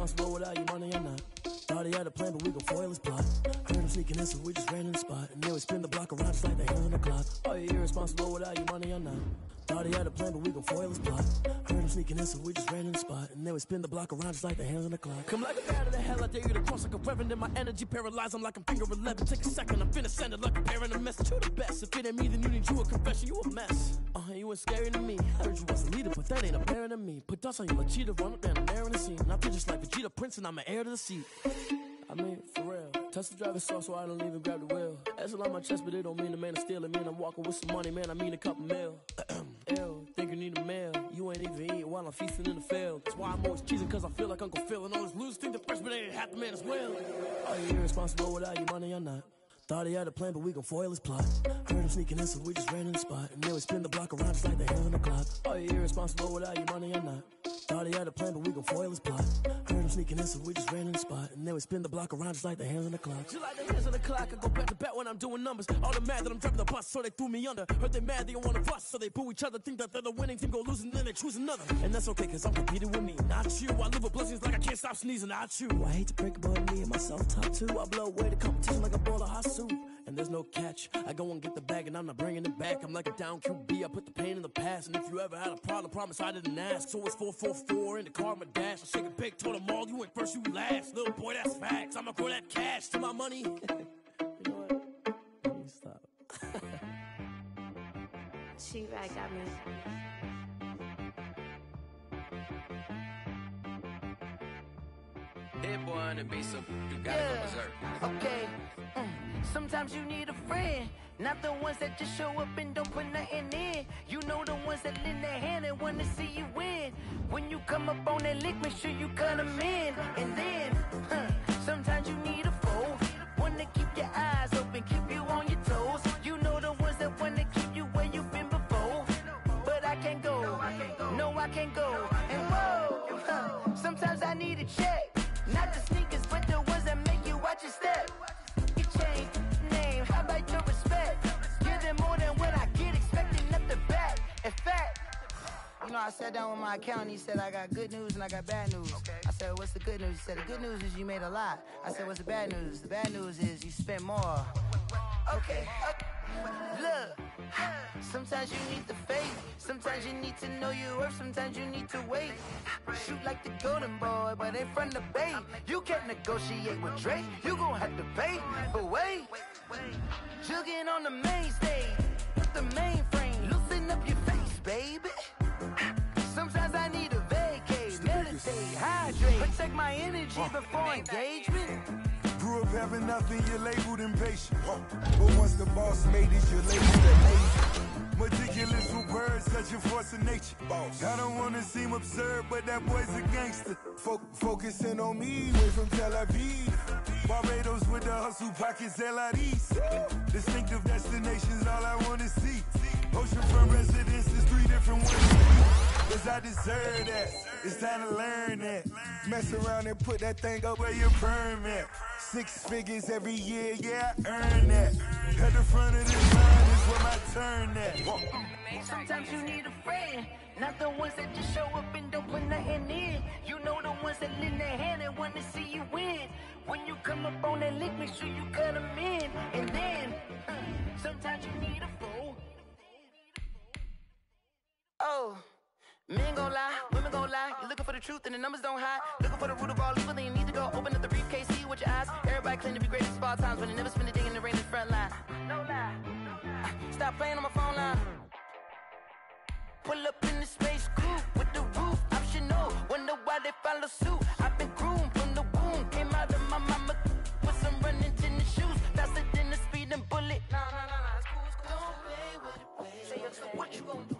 You irresponsible without your money or not? Thought he had a plan, but we gon' foil his plot. Heard him sneaking in, so we just ran in the spot. And then we spin the block around just like the hands on the clock. Are you irresponsible without your money or not? Thought he had a plan, but we gon' foil his plot. Heard him sneaking in, so we just ran in the spot. And then we spin the block around just like the hands on the clock. Come like a bat of the hell, I dare you to cross like a reverend. And my energy paralyzed, I'm like I'm finger 11. Take a second, I'm finna send it like a parent a message. You the best. If it ain't me, then you need you a confession. You a mess. Uh, you was scary to me. Heard you was a leader, but that ain't apparent Put dust on you like cheetah, run up and I'm the scene. I feel just like Vegeta Prince, and I'm an heir to the seat. I mean, for real. Touch the driver's sauce so I don't even grab the wheel. That's on my chest, but it don't mean the man is stealing. Mean I'm walking with some money, man. I mean a couple mil. *clears throat* Ew, think you need a meal. You ain't even eating while I'm feasting in the field. That's why I'm always cheesing, cause I feel like Uncle Phil. And all those losers think the freshman ain't half the man as well. Are you irresponsible without your money or not? Thought he had a plan, but we gon' foil his plot. Heard him sneaking in, so we just ran in the spot. And then we spin the block around just like the hands on the clock. Are you irresponsible without your money or not? He had a plan, but we gon' foil his plot. Heard him sneaking in, so we just ran in the spot. And then we spin the block around just like the hands on the clock. Just like the hands on the clock, I go back to back when I'm doing numbers. All the mad that I'm driving the bus, so they threw me under. Heard they mad, they don't wanna bust, so they boo each other. Think that they're the winning team, go losing, then they choose another. And that's okay, cause I'm competing with me, not you. I live with blessings like I can't stop sneezing, not you. I hate to break but me and myself top two. I blow away the competition like a bowl of hot soup. And there's no catch. I go and get the bag and I'm not bringing it back. I'm like a down QB. I put the pain in the past. And if you ever had a problem, promise I didn't ask. So it's 444 in the car, my dash. I shake a big, told them all, you ain't first, you last. Little boy, that's facts. I'ma grow that cash to my money. *laughs* you know what? Let me stop. *laughs* She right got me. Hit boy on the beat, so you gotta go berserk. Okay. Mm. *laughs* Sometimes you need a friend, not the ones that just show up and don't put nothing in. You know the ones that lend their hand and wanna see you win. When you come up on that lick, make sure you cut 'em in. And then, huh, sometimes you need down with my accountant. He said, I got good news and I got bad news. I said, What's the good news? He said, The good news is you made a lot. I said, What's the bad news? The bad news is you spent more. Okay. okay. Look, sometimes you need the faith. Sometimes you need to know your worth. Sometimes you need to wait. Shoot like the golden boy, but ain't from the bay. You can't negotiate with Drake. You gon' have to pay. But wait, jugging on the main stage with the mainframe. Loosen up your face, baby. Hydrate, protect my energy before engagement. Grew up having nothing, you're labeled impatient. But once the boss made it, you're labeled an agent. Meticulous with words, such a force of nature. I don't wanna seem absurd, but that boy's a gangster. Fo- focusing on me, way from Tel Aviv. Barbados with the hustle pockets, LIDs. Distinctive destinations, all I wanna see. Oceanfront residences, three different ones. Cause I deserve that. It's time to learn that. Mess around and put that thing up where your perm at. Six figures every year, yeah, I earn that. At the front of this line is where my turn at. Sometimes you need a friend, not the ones that just show up and don't put nothing in. You know the ones that lend their hand and want to see you win. When you come up on that lick, make sure you cut 'em in. And then, uh, sometimes you need a fool. Oh. Men gon' lie, women gon' lie. You're looking for the truth and the numbers don't hide. Looking for the root of all evil, then you need to go open up the briefcase, see with your eyes. Everybody claim to be great at small times, but they never spend a day in the rain in the front line. No lie. Stop playing on my phone line. Pull up in the space coupe with the roof optional. Wonder why they follow suit. I've been groomed from the womb. Came out of my mama with some running tennis shoes. Faster than the speeding bullet. Nah, nah, nah, nah. It's cool, it's cool. Don't play with it, baby. Say, what you gonna do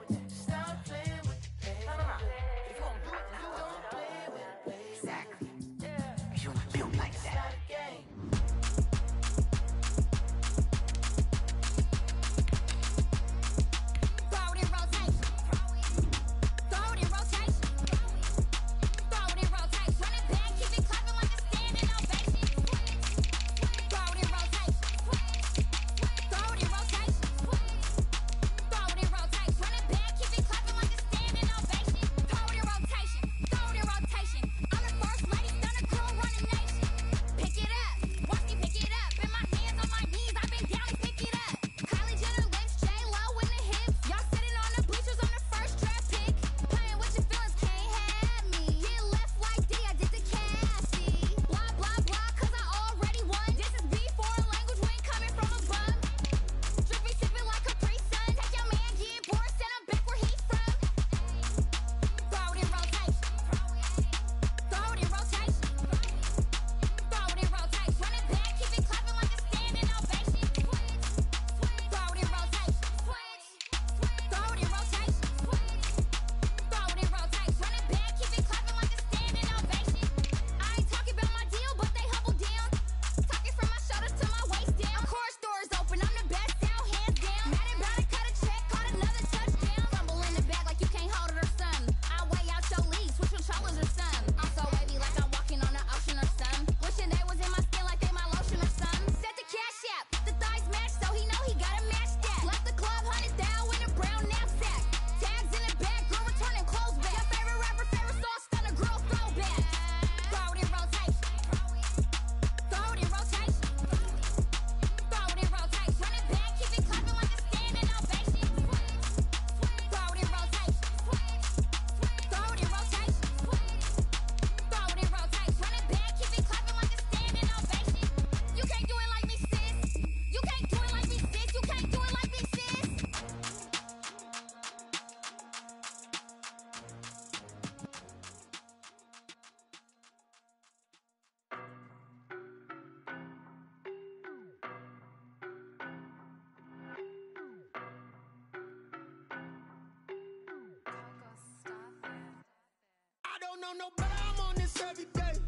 don't know no but I'm on this every day.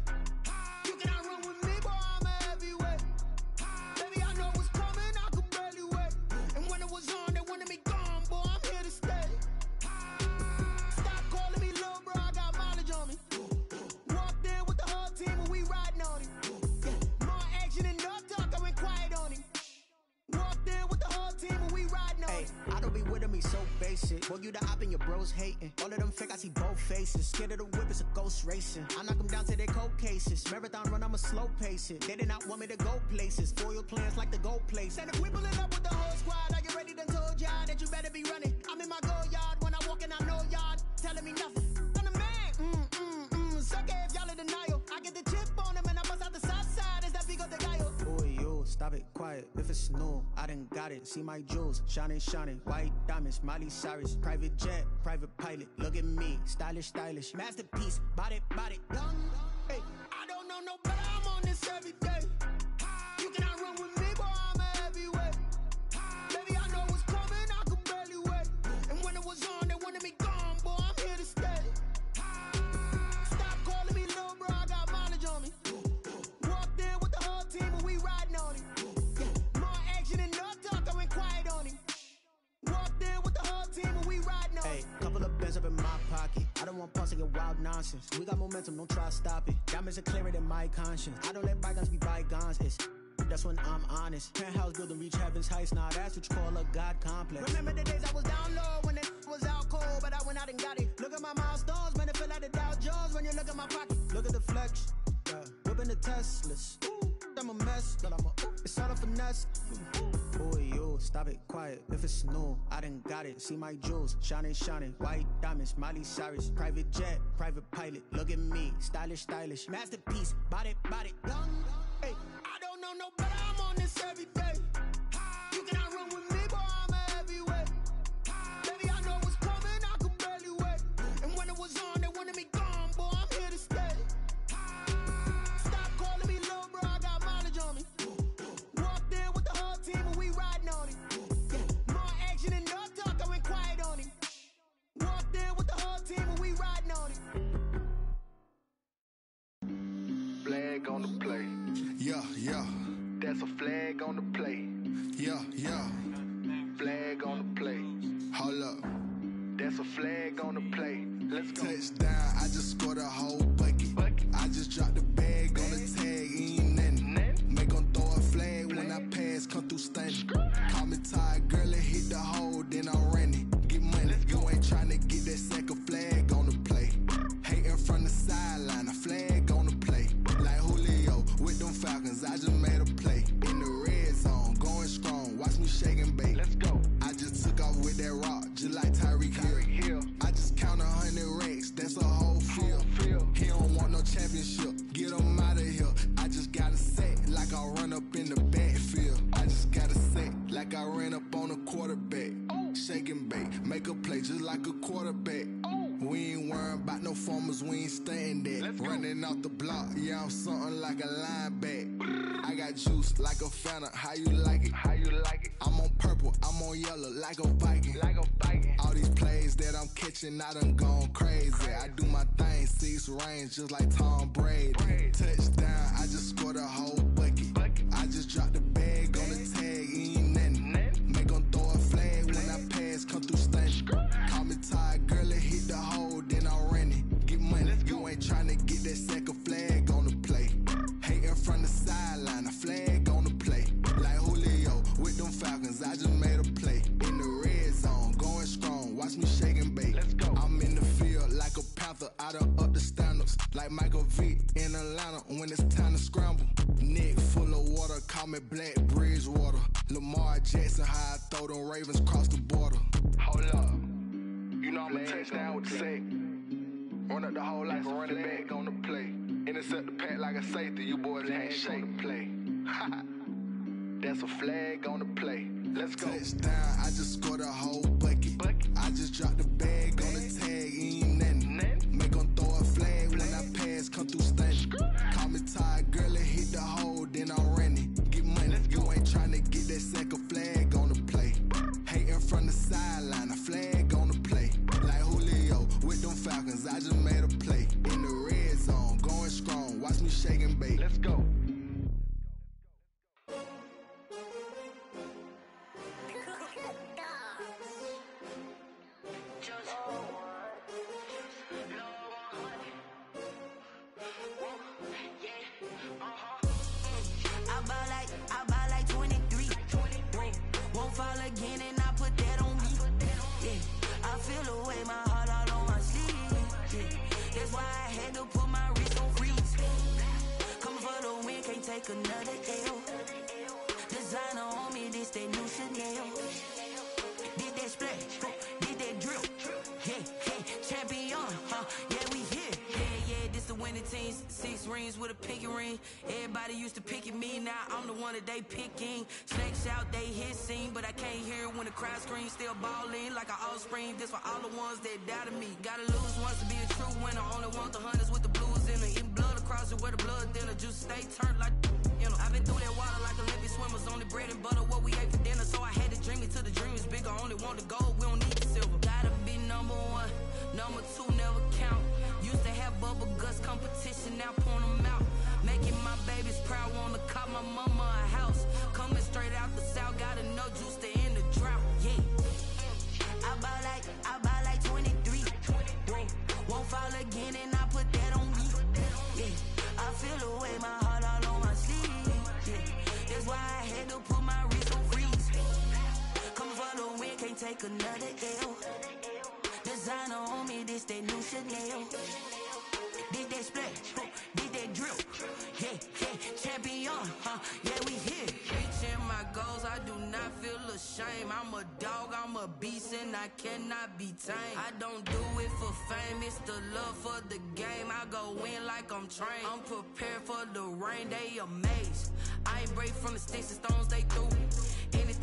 be with me, so basic. Boy, you the op and your bros hating. All of them fake, I see both faces. Scared of the whip, it's a ghost racing. I knock them down to their cold cases. Marathon run, I'm a slow pacing. They did not want me to go places. Foil plans like the gold place. And if we pulling up with the whole squad, are you ready? Done told y'all that you better be running. it quiet. If it's new, I done got it. See my jewels, shining, shining. White diamonds, Miley Cyrus. Private jet, private pilot. Look at me, stylish, stylish. Masterpiece, Bought it, bought it. Shining, shining, white diamonds, Miley Cyrus. Private jet, private pilot, look at me. Stylish, stylish, masterpiece, body, body. Hey, I don't know no better, I'm on this every day. That's a flag on the play. Yeah, yeah. Flag on the play. Hold up. That's a flag on the play. Let's go. Touchdown, I just scored a whole bucket. bucket. I just dropped the Transformers, we ain't standing that. Running out the block, yeah, I'm something like a linebacker. I got juice like a Fanta, how you like it? How you like it? I'm on purple, I'm on yellow, like a Viking. Like a Viking. All these plays that I'm catching, I done gone crazy. crazy. I do my thing, six range, just like Tom Brady. Brady. Touchdown, I just scored a whole I done up the standards. Like Michael V in Atlanta when it's time to scramble. Nick full of water, call me Black Bridgewater. Lamar Jackson, how I throw them Ravens cross the border. Hold up. You know I'm a touchdown with the sack. Run up the whole like a running back on the play. Intercept the pack like a safety, you boys handshake. On the play. *laughs* That's a flag on the play. Let's go. Touchdown, I just scored a whole bucket. bucket. I just dropped the shake and bake. Let's go. I win, another L. Designer on me, this that new Chanel. Did that splash, did that drill. Yeah, yeah, champion, huh? Yeah, we here. Yeah, yeah, this the winning team. Six rings with a pinky ring. Everybody used to picking me, now I'm the one that they picking. Snakes out, they hit scene, but I can't hear when the crowd screams. Still balling like an offspring. This for all the ones that doubted me. Gotta lose once to be a true winner. Only want the hunters with the blues in the Eating blood across it where the blood thinner. Juice stay turned like you know. I've been through that water like Olympic swimmers. Only bread and butter, what we ate for dinner. So I had to dream it till the dream is bigger. Only want the gold, we don't need the silver. Gotta be number one, number two never count. Used to have bubble guts competition, now point 'em out. Making my babies proud, wanna cop my mama a house. Coming straight out the south, gotta know juice to end the drought. Yeah. I buy like, I buy take another L. Designer on me, this that new Chanel. Did that splash, did that drill. Yeah, yeah, champion, huh? Yeah, we here. Reaching my goals, I do not feel ashamed. I'm a dog, I'm a beast, and I cannot be tamed. I don't do it for fame, it's the love for the game. I go in like I'm trained. I'm prepared for the rain, they amazed. I ain't break from the sticks and stones they threw.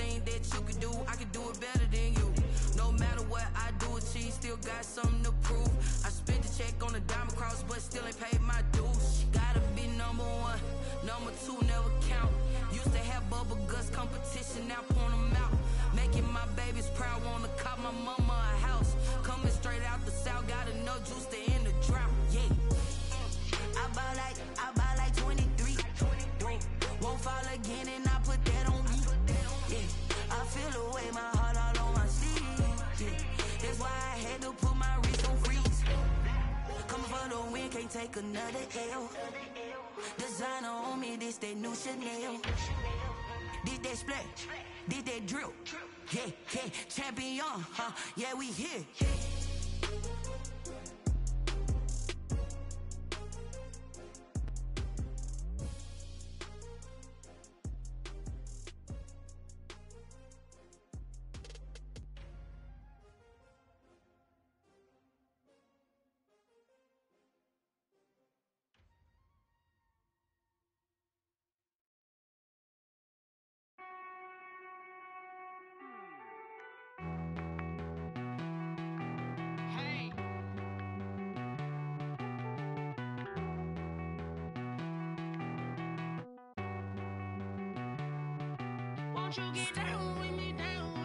Anything that you can do, I can do it better than you. No matter what I do, achieve, still got something to prove. I spent the check on the diamond cross, but still ain't paid my dues. Gotta be number one, number two never count. Used to have bubble guts competition, now point 'em out. Making my babies proud, wanna cop my mama a house. Coming straight out the south, gotta know juice to end the drought. Yeah. I buy like, I buy like 23. Whoa, won't fall The win, can't take another L. Designer on me, this that new Chanel. Did that splash, did that drill. Yeah, yeah, champion, huh? Yeah, we here. Won't you get down with me, down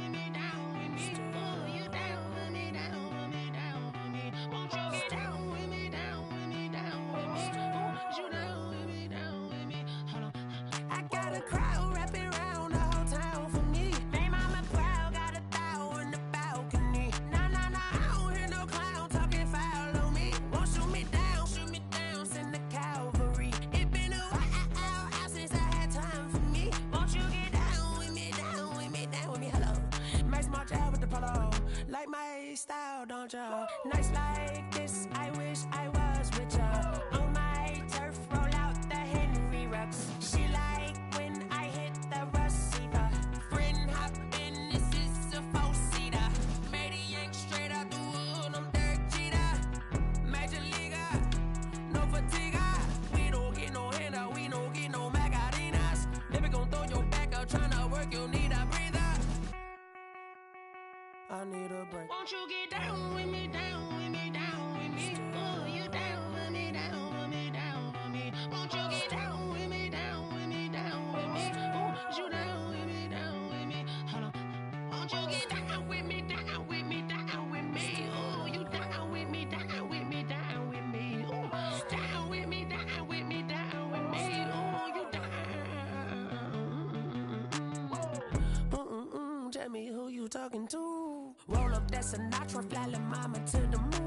style, don't ya? Nights like this, I wish I was with ya. On my turf, roll out the Henry Rux. She like when I hit the receiver. Friend hop in, this is a four-seater. Made a yank straight out the wood, I'm Derek Jeter. Major leaguer, no fatigue. We don't get no handout, we don't get no Macarinas. Never gon' throw your back out, tryna work, you need a breather. I need a break. Won't you get Sinatra, fly lil' mama to the moon.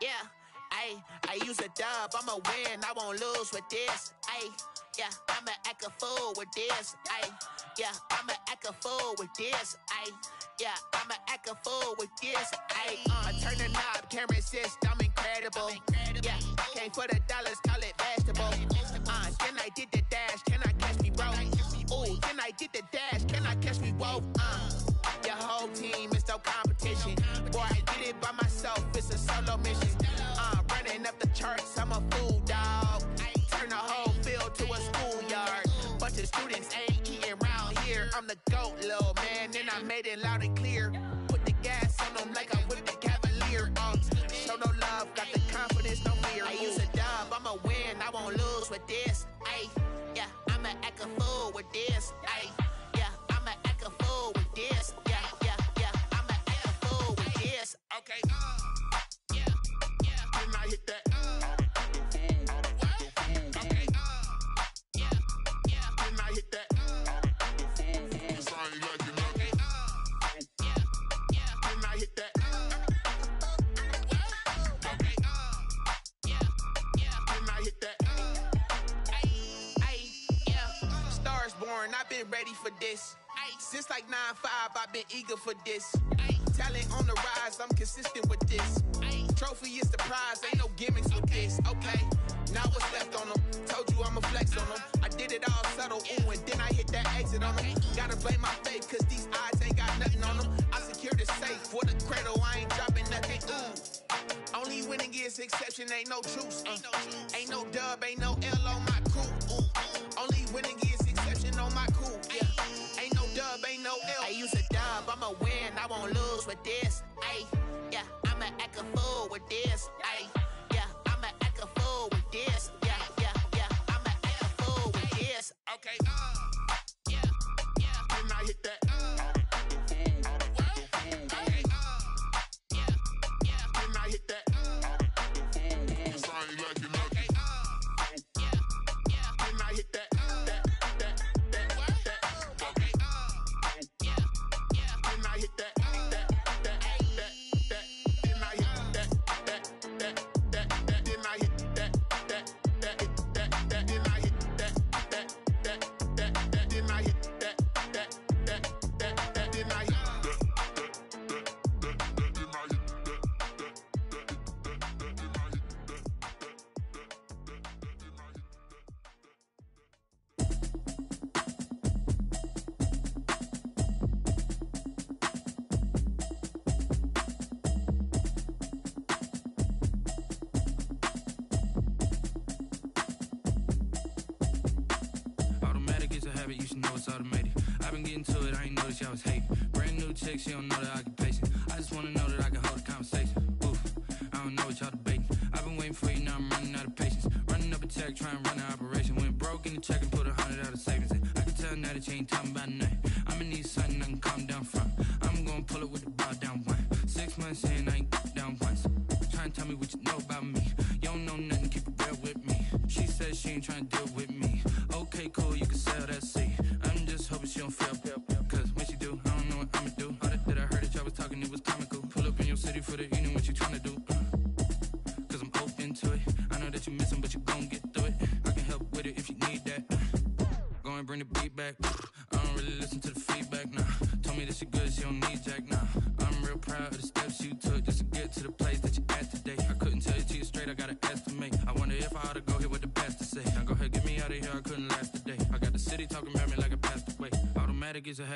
Yeah, ayy, I use a dub, I'ma win, I won't lose with this. Ayy, yeah, I'ma act a fool with this. Ayy, yeah, I'ma act a fool with this. Ayy, yeah, I'ma act a fool with this. Ayy, uh, I turn the knob, can't resist, I'm incredible. Yeah, came for the dollars, call it vegetable. Uh, then I did the dash, can I catch me, bro? Ooh, then I did the dash, it's a solo mission. Uh, running up the charts, I'm a fool, dog. Turn the whole field to a schoolyard. Bunch of students ain't eating round here. I'm the goat, little man, and I made it loud and clear. Put the gas on them like I'm with the Cavalier. Um, show no love, got the confidence, no fear. I use a dub, I'ma win, I won't lose with this. Ayy, yeah, I'ma act a fool with this. Ayy, since like 9-5, I've been eager for this. Talent on the rise, I'm consistent with this. Trophy is the prize, ain't no gimmicks with this. Okay, now what's left on them? Told you I'ma flex on them. I did it all subtle, ooh, and then I hit that exit on them. Gotta blame my faith, cause these eyes ain't got nothing on them. I secured the safe for the cradle, I ain't dropping nothing, ooh. Only winning is exception, ain't no truce. Uh, ain't no dub, ain't no L on my this. Ayy, yeah, I'ma act a fool with this. Ayy, Brand new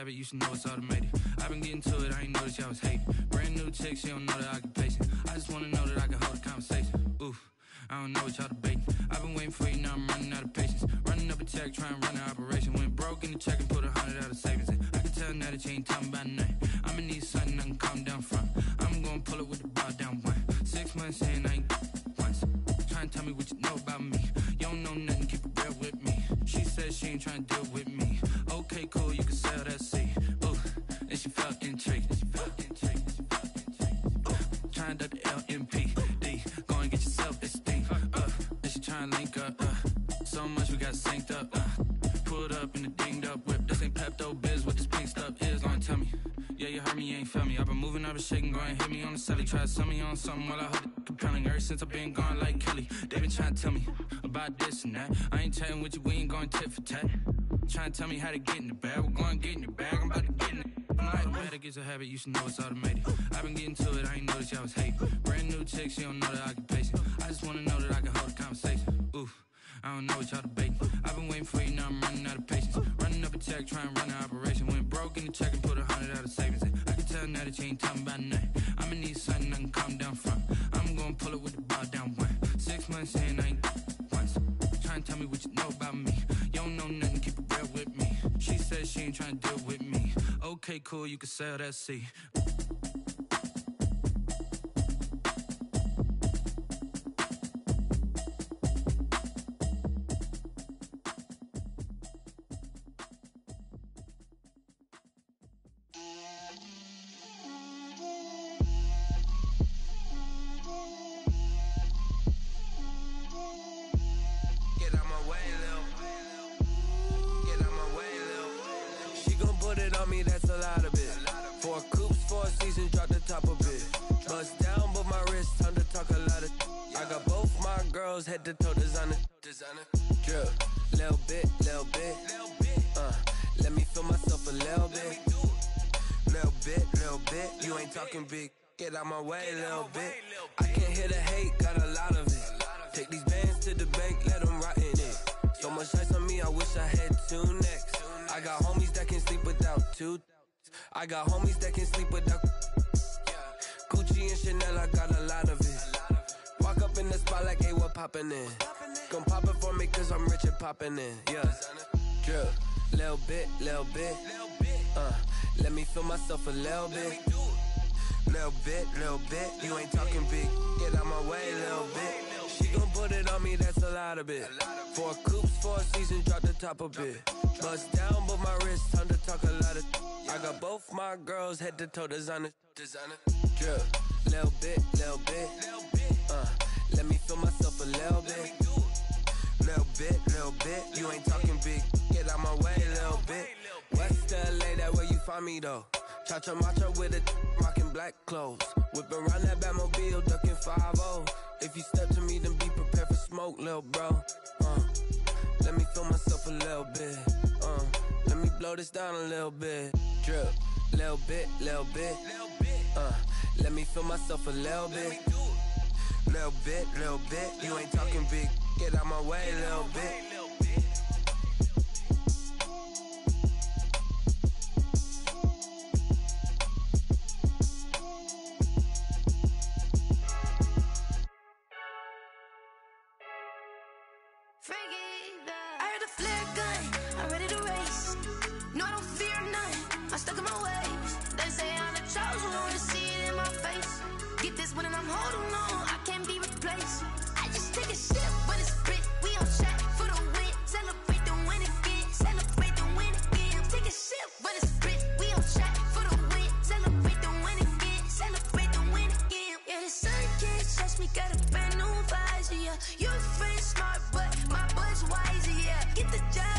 habit, you should know it's automated. I've been getting to it, I ain't noticed y'all was hating. Brand new chick, she don't know occupation. I shaking, go hit me on the celly. Try to sell me on something while I hold it compelling. Ever since I've been gone like Kelly, they been trying to tell me about this and that. I ain't chatting with you, we ain't going tit for tat. Trying to tell me how to get in the bag. We're going to get in the bag, I'm about to get in it. Automatic is a habit, you should know it's automated. I've been getting to it, I ain't noticed y'all was hating. Brand new chick, she don't know the occupation. I just wanna know that I can hold a conversation. Oof. I don't know what y'all debating. I've been waiting for you, now I'm running out of patience. Running up a check, trying to run an operation. Went broke in the check and put a You ain't talking about nothing. I'ma need something I can calm down from. I'm gonna pull it with the bar down one. Six months in, I ain't once. Trying to tell me what you know about me. You don't know nothing, keep it real with me. She said she ain't trying to deal with me. Okay, cool, you can sell that seat. Girls head to toe designer. Designer. Drip, little bit, little bit. Uh, let me feel myself a little bit. Little bit, little bit. You ain't talking big. Get out my way, little bit. I can't hear the hate, got a lot of it. Take these bands to the bank, let them rot in it. So much ice on me, I wish I had two necks. I got homies that can sleep without two. I got homies that can sleep without. Gucci and Chanel, I got a lot of it. In the spot like, hey, what poppin' in? Gon' pop it for me, cause I'm rich and poppin' in. Yeah. Drip, little bit, little bit. Uh, let me feel myself a little bit. Little bit, little bit. You ain't talking big. Get out my way, little bit. She gon' put it on me, that's a lot of it. Four coops, four seasons, drop the top a bit. Bust down, but my wrist, time to talk a lot of. I got both my girls head to toe designer. Designer. Drip, little bit, little bit. Uh, let me feel myself a little bit. Little bit, little bit. You ain't talking big. Get out my way, little bit. West LA, that where you find me though. Cha-cha matcha with a rockin' black clothes. Whip around that Batmobile, ducking 5 If you step to me, then be prepared for smoke, little bro. Uh, let me feel myself a little bit. Uh, let me blow this down a little bit. Drip, little bit, little bit. Uh, let me feel myself a little bit. Little bit, little bit. You ain't talking big. Get out my way, little bit. the job.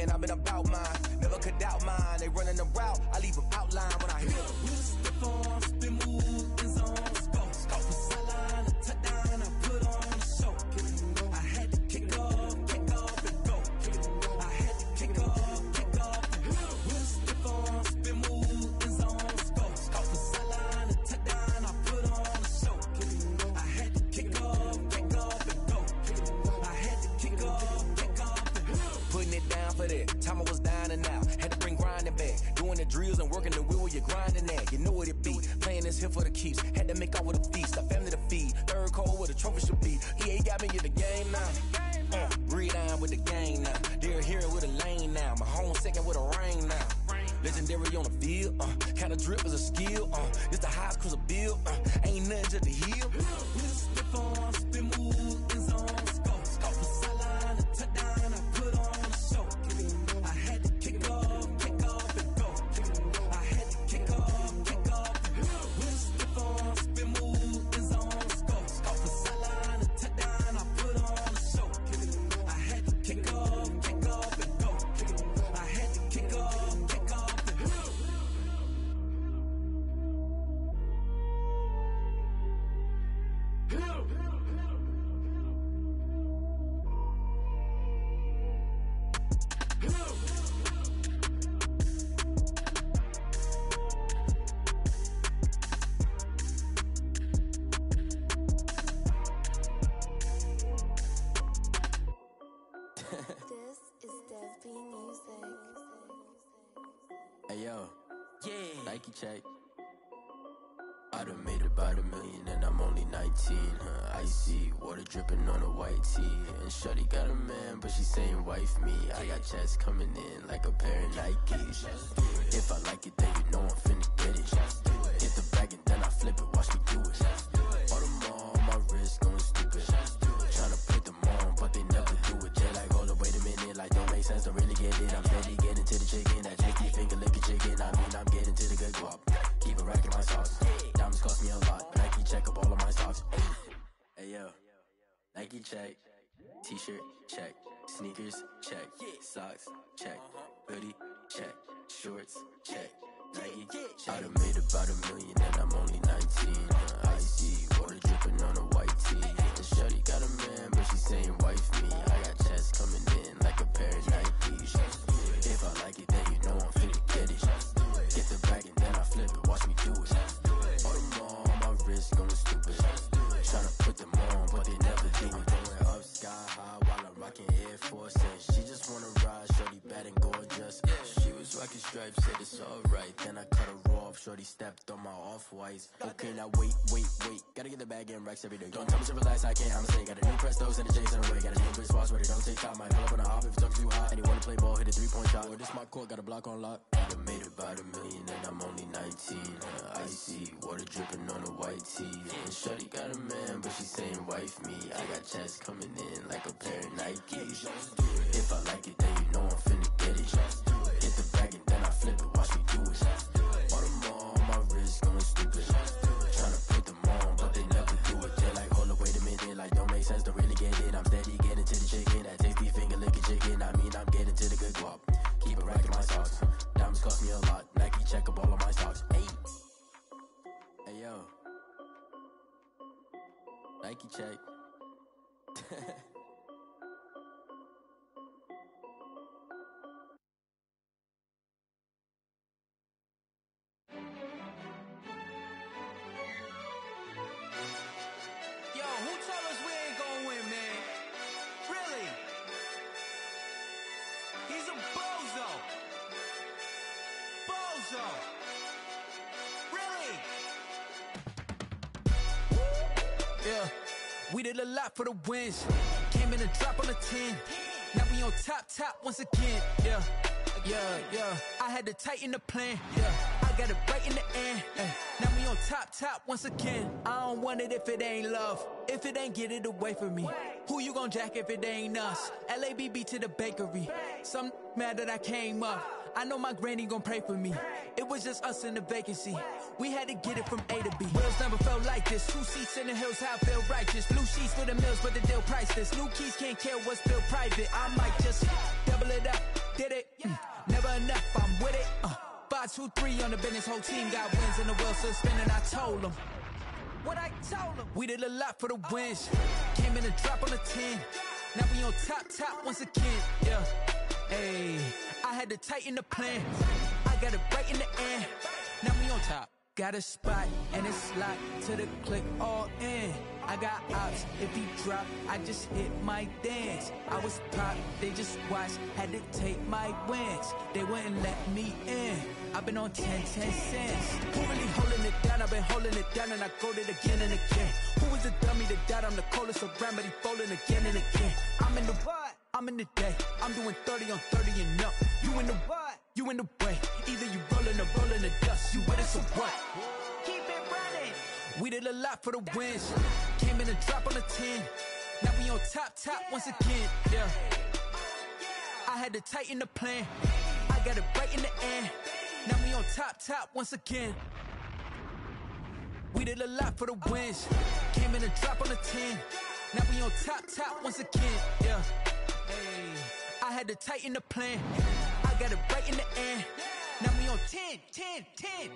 and I've been about mine. Never could doubt mine. They running the route, I leave a Time I was dining out, had to bring grinding back. Doing the drills and working the wheel, you're grinding at. You know what it be. Playing this here for the keeps. Had to make out with a feast, a family to feed. Third call where the trophy should be. Yeah, he got me in the game now. Uh, breed with the game now. They're here with a lane now. My home second with a rain now. Legendary on the field, uh, kinda drip is a skill, uh, it's the highest cause of bill, uh, FB music. Hey yo. Yeah. Nike check. I done made about a million and I'm only 19, huh? I see water dripping on a white tee. And Shorty got a man, but she saying wife me. I got checks coming in like a pair of Nikes. If I like it, then you know I'm finna get it. Nike check, t-shirt check, sneakers check, socks check, hoodie check, shorts check, Nike I done made about a million and I'm only 19. Uh, icy water dripping on a white tee. And Shorty got a man, but she saying stripes, said it's alright. Then I cut her off, shorty stepped on my off whites. Okay, now wait, wait, wait. Gotta get the bag and racks every day. Don't tell me to relax, I can't, I'ma say. Got a new Prestos and the J's in the way. Got a new Chris Foss, ready, don't take time. I pull up on a hop if it's too hot. And you wanna play ball, hit a three point shot. Or this my court, got a block on lock. I done made about a million and I'm only 19. Uh, icy, water dripping on a white tee. And Shorty got a man, but she saying wife me. I got checks coming in like a pair of Nikes. If I like it, and then I flip it, watch me do it. All them on my wrist going stupid. Tryna put them on, but they never do it. They're like, hold up, wait a minute, like don't make sense, don't really get it. I'm steady getting to the chicken, that tasty finger licking chicken. I mean, I'm getting to the good guap. Keep it racking my socks. Diamonds cost me a lot. Nike check up all of my socks. Hey, hey yo, Nike check. *laughs* lot for the wins. Came in a drop on the 10. Now we on top, top once again. Yeah, yeah, yeah. I had to tighten the plan. Yeah, I got it right in the end. Now we on top, top once again. I don't want it if it ain't love. If it ain't, get it away from me. Who you gon' jack if it ain't us? LABB to the bakery. Some mad that I came up. I know my granny gon' pray for me. It was just us in the vacancy. We had to get it from A to B. Wheels never felt like this. Two seats in the hills, how I feel righteous. Blue sheets for the mills, but the deal priceless. New keys can't care what's still private. I might just double it up. Did it? Mm, never enough. I'm with it. Uh, five, two, three on the business. Whole team got wins and the world, spinning. I told them. What I told them. We did a lot for the wins. Came in a drop on the 10. Now we on top, top once again. Yeah. Hey, had to tighten the plan. I got it right in the end. Now we on top. Got a spot and it's locked to the click all in. I got ops, if he drop, I just hit my dance. I was pop, they just watched, had to take my wins. They wouldn't let me in. I've been on 10, 10 cents. Who really holding it down? I've been holding it down and I go it again and again. Who was the dummy that died? I'm the coldest around, but he folding again and again. I'm in the what? I'm in the day. I'm doing 30 on 30 and up. You in the what? You in the way. Either you rolling or rolling the dust. You with us or what? Keep it running. We did a lot for the wins. Came in a drop on the 10. Now we on top, top once again. Yeah. I had to tighten the plan. I got it right in the end. Now we on top, top once again. We did a lot for the wins. Came in a drop on the 10. Now we on top, top once again. Yeah. I had to tighten the plan. I got it right in the end. Now we on 10, 10, 10.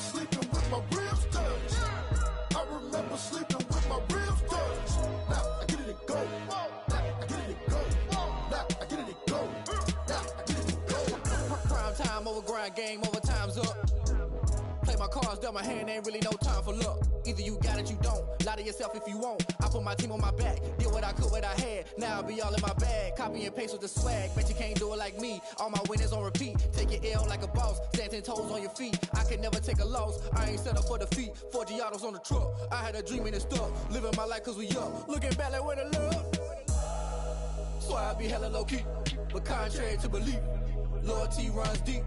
Sleeping with my ribs touched. I remember sleeping with my ribs touched. Now I get it and go. Now I get it and go. Now I get it and go. Now I get it and go. Prime time over grind, game over, time's up. Play my cards, dealt my hand, ain't really no time for luck. Either you got it, you don't. Lie to yourself if you won't. I put my team on my back, did what I could, what I had. Now I be all in my bag. Copy and paste with the swag. Bet you can't do it like me. All my winners on repeat. Take your L like a boss. Stand ten toes on never take a loss. I ain't set up for defeat. Four Giottos on the truck. I had a dream and it stuck. Living my life cause we up. Looking back like where the love. So I be hella low key. But contrary to belief, loyalty runs deep.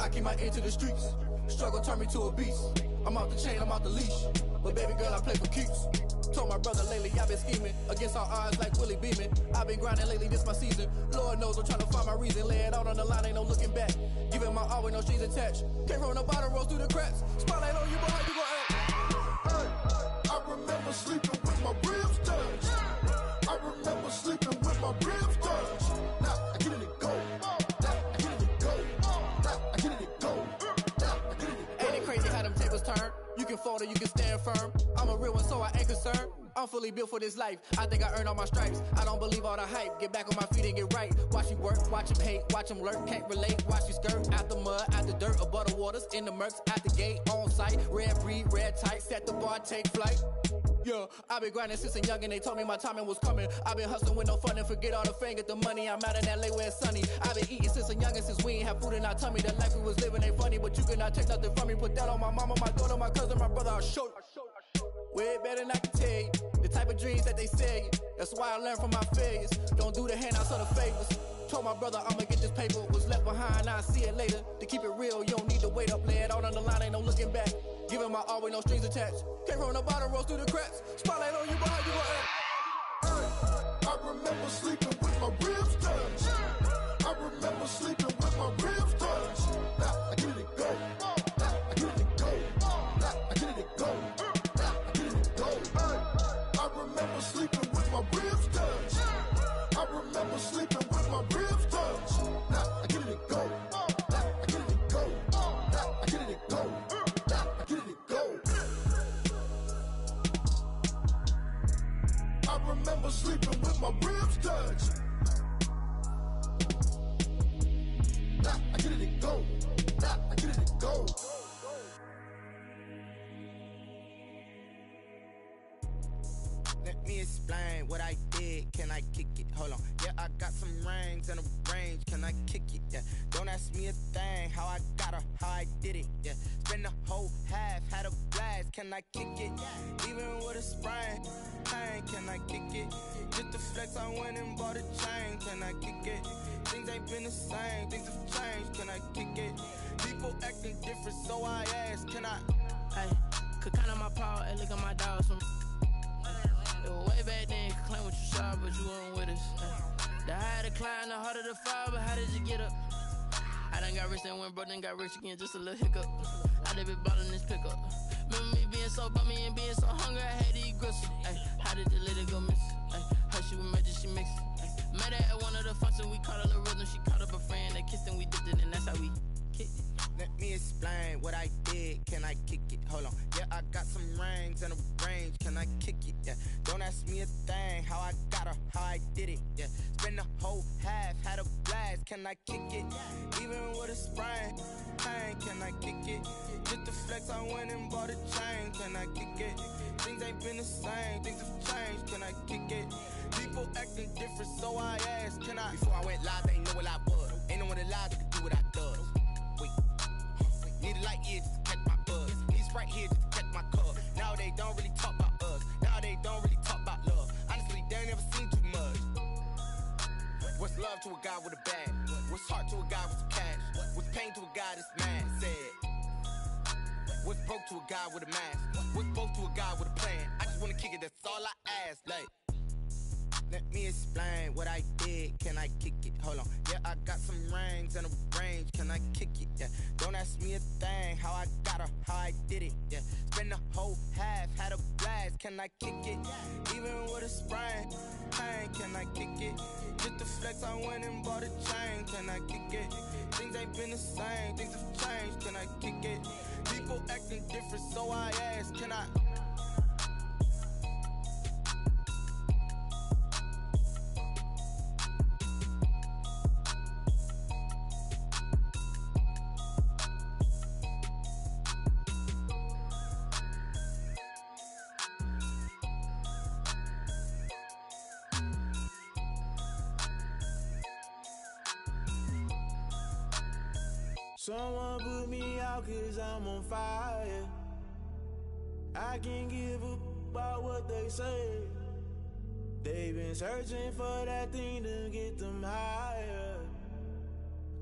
I keep my ear to the streets. Struggle turned me to a beast. I'm off the chain, I'm off the leash. But baby girl, I play for keeps. Told my brother lately, I've been scheming. Against all odds like Willie Beamen. I've been grinding lately, this my season. Lord knows I'm trying to find my reason. Lay it out on the line, ain't no looking back. Giving my all with no strings attached. Came from the bottom, rose through the cracks. Spotlight on you, boy, how you gon' act? I remember sleeping with my ribs touched. I remember sleeping with my ribs Can you can stand firm. I'm a real one, so I ain't concerned. I'm fully built for this life. I think I earned all my stripes. I don't believe all the hype. Get back on my feet and get right. Watch you work, watch him hate, watch him lurk. Can't relate, watch you skirt. Out the mud, out the dirt, above the waters, in the murks, out the gate, on site. Red breed, red tight, set the bar, take flight. Yeah, i been grinding since a young and they told me my timing was coming. i been hustling with no fun and forget all the fame, get the money. I'm out in LA where it's sunny. i been eating since a young and since we ain't have food in our tummy. The life we was living ain't funny, but you cannot take nothing from me. Put that on my mama, my daughter, my cousin, my brother. I'll show. Way better than I can tell you. The type of dreams that they sell you. That's why I learned from my failures. Don't do the handouts or the favors. Told my brother I'ma get this paper. Was left behind, I'll see it later. To keep it real, you don't need to wait up. Lay it out on the line, ain't no looking back. Giving my all with no strings attached. Came from the bottom, rose through the cracks. Spotlight on you, how you gon' act? I remember sleeping with my ribs touched. I remember sleeping with my ribs Remember sleeping with my ribs touched. Now I get it and go. I get it go. I get it go. I get it go. I remember sleeping with my ribs touched. Let me explain what I did. Can I kick it? Hold on. Yeah, I got some rings and a range. Can I kick it? Yeah. Don't ask me a thing. How I got her, how I did it. Yeah. Spend the whole half, had a blast. Can I kick it? Even with a sprain. Pain, can I kick it? Just the flex, I went and bought a chain. Can I kick it? Things ain't been the same. Things have changed. Can I kick it? People acting different, so I ask. Can I? Hey, could count on my power and look at my from. It way back then, claim what you saw, but you weren't with us. Ay. The higher the climb, the harder the fall, but how did you get up? I done got rich, then went broke, then got rich again, just a little hiccup. I done been ballin' this pickup. Remember me being so bummy and being so hungry, I had to eat gristle. Ay, how did the lady go miss? Ay, how she was magic, she mixed. Met her at one of the functions, we caught a little rhythm, she caught up a friend, they kissed and we dipped it, and that's how we kicked it. Let me explain what I did. Can I kick it? Hold on. Yeah, I got some rings and a range. Can I kick it? Yeah. Don't ask me a thing. How I got her, how I did it. Yeah. Spend the whole half, had a blast. Can I kick it? Even with a sprain. Pain, can I kick it? Just the flex, I went and bought a chain. Can I kick it? Things ain't been the same. Things have changed. Can I kick it? People acting different, so I asked. Can I? Before I went live, they know what I was. Ain't no one alive that could do what I does. Need a light ear just catch my buzz. Need Sprite here just to catch my cup. Now they don't really talk about us. Now they don't really talk about love. Honestly, they ain't never seen too much. What's love to a guy with a bag? What's heart to a guy with some cash? What's pain to a guy that's mad? Said. What's broke to a guy with a mask? What's broke to a guy with a plan? I just wanna kick it, that's all I ask. Like, let me explain what I did. Can I kick it? Hold on. Yeah, I got some rings and a range. Can I kick it? Yeah. Don't ask me a thing. How I got her, how I did it. Yeah. Spend the whole half, had a blast. Can I kick it? Even with a sprain. Pain, can I kick it? Just the flex, I went and bought a chain. Can I kick it? Things ain't been the same. Things have changed. Can I kick it? People acting different, so I ask. Can I? Someone put me out cause I'm on fire. I can't give up about what they say. They've been searching for that thing to get them higher.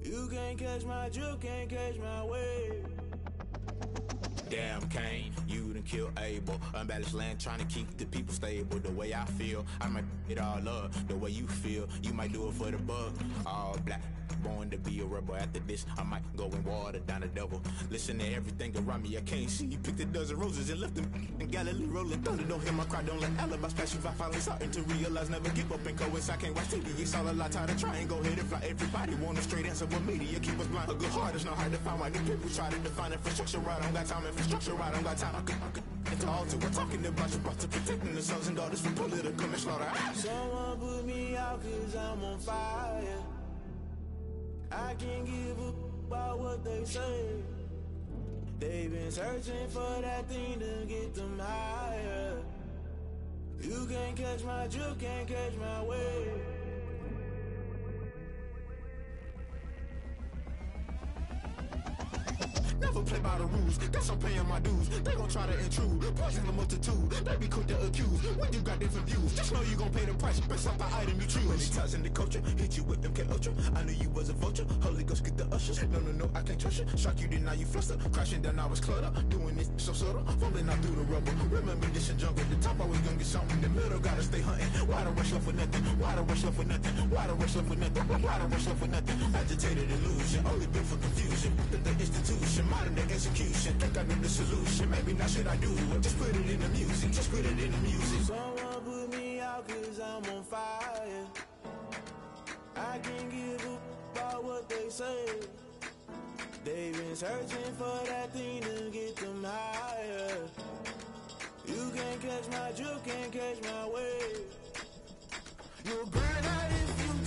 You can't catch my drift, can't catch my wave. Damn, Cain, you done kill Abel. Unbalanced land trying to keep the people stable. The way I feel, I might it all up. The way you feel, you might do it for the bug. All black, born to be a rebel. After this, I might go and water down the devil. Listen to everything around me, I can't see. Picked a dozen roses and left them in Galilee rolling thunder. Don't hear my cry, don't let alibis pass you. I finally starting to realize, never give up and coincide. I can't watch TV, it's all a lot. Tired of trying, go ahead and fly. Everybody want a straight answer, but media keep us blind. A good heart is not hard to find. Why the people try to define infrastructure right? I don't got time, infrastructure right? I don't got time. It's all to we're talking about you, about to protecting the sons and daughters from political and slaughter. Someone put me out cause I'm on fire. I can't give up about what they say. They've been searching for that thing to get them higher. You can't catch my drift, can't catch my wave. Never play by the rules, guess I'm paying my dues. They gon' try to intrude, poison the multitude. They be quick to accuse when you got different views. Just know you gon' pay the price based off the item you choose. Many times in the culture, hit you with MK Ultra. I knew you was a vulture. Holy Ghost get the ushers. No, no, no, I can't trust you. Shock you, deny you fluster. Crashing down, I was clutter. Doing this so subtle, falling out through the rubble. Remember this in jungle. The top always gonna get something. The middle gotta stay hunting. Why the rush up for nothing? Why the rush up for nothing? Why the rush up for nothing? Why the rush up for nothing? Agitated illusion, only built for confusion. The, the institution, modern day execution. Think I know the solution. Maybe now should I do it? Just put it in the music. Just put it in the music. Someone put me out cause I'm on fire. I can't give up about what they say. They've been searching for that thing to get them higher. You can't catch my drift, can't catch my wave. You'll burn out if the you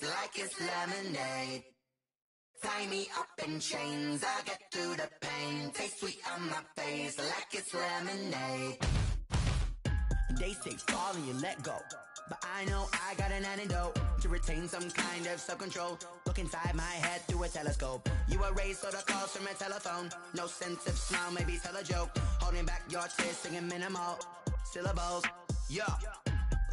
like it's lemonade. Tie me up in chains, I'll get through the pain. Taste sweet on my face like it's lemonade. They say fall and you let go. But I know I got an antidote to retain some kind of self-control. Look inside my head through a telescope. You erase all the calls from a telephone. No sense of smile, maybe tell a joke. Holding back your tears, singing minimal syllables. Yeah.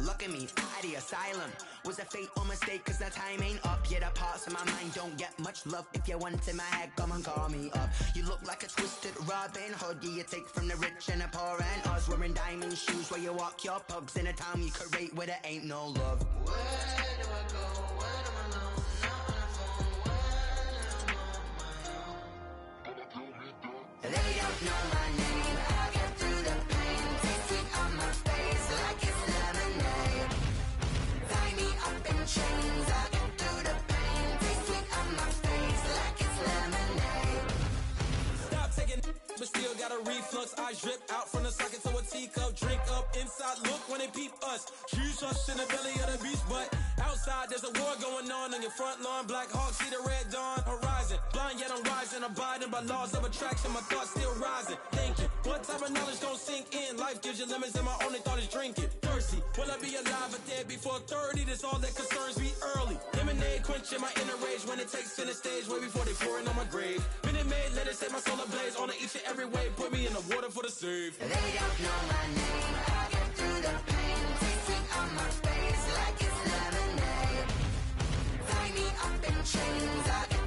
Look at me, out the asylum. Was a fate or mistake, cause the time ain't up. Yet the parts of my mind don't get much love. If you want in my head, come and call me up. You look like a twisted Robin Hood. Yeah, you take from the rich and the poor and us. Wearing diamond shoes where you walk your pugs in a town you create where there ain't no love. Where do I go? When am I? They don't know got a reflux. I drip out from the socket to a teacup. Drink up inside, look when they peep us. Choose us in the belly of the beast, but outside there's a war going on on your front lawn. Black Hawk, see the red dawn horizon. Blind yet I'm rising, abiding by laws of attraction. My thoughts still rising. Thinking, what type of knowledge gon' sink in? Life gives you lemons, and my only thought is drinking. Thirsty, will I be alive or dead before 30? That's all that concerns me early. Lemonade quenching my inner rage when it takes center stage, way before they pouring on my grave. Minute Maid, let it set my soul ablaze on each and every way. Put me in the water for the save. They don't know my name. I'll get through the pain. Sweet on my face like it's lemonade. Tie me up in chains. I'll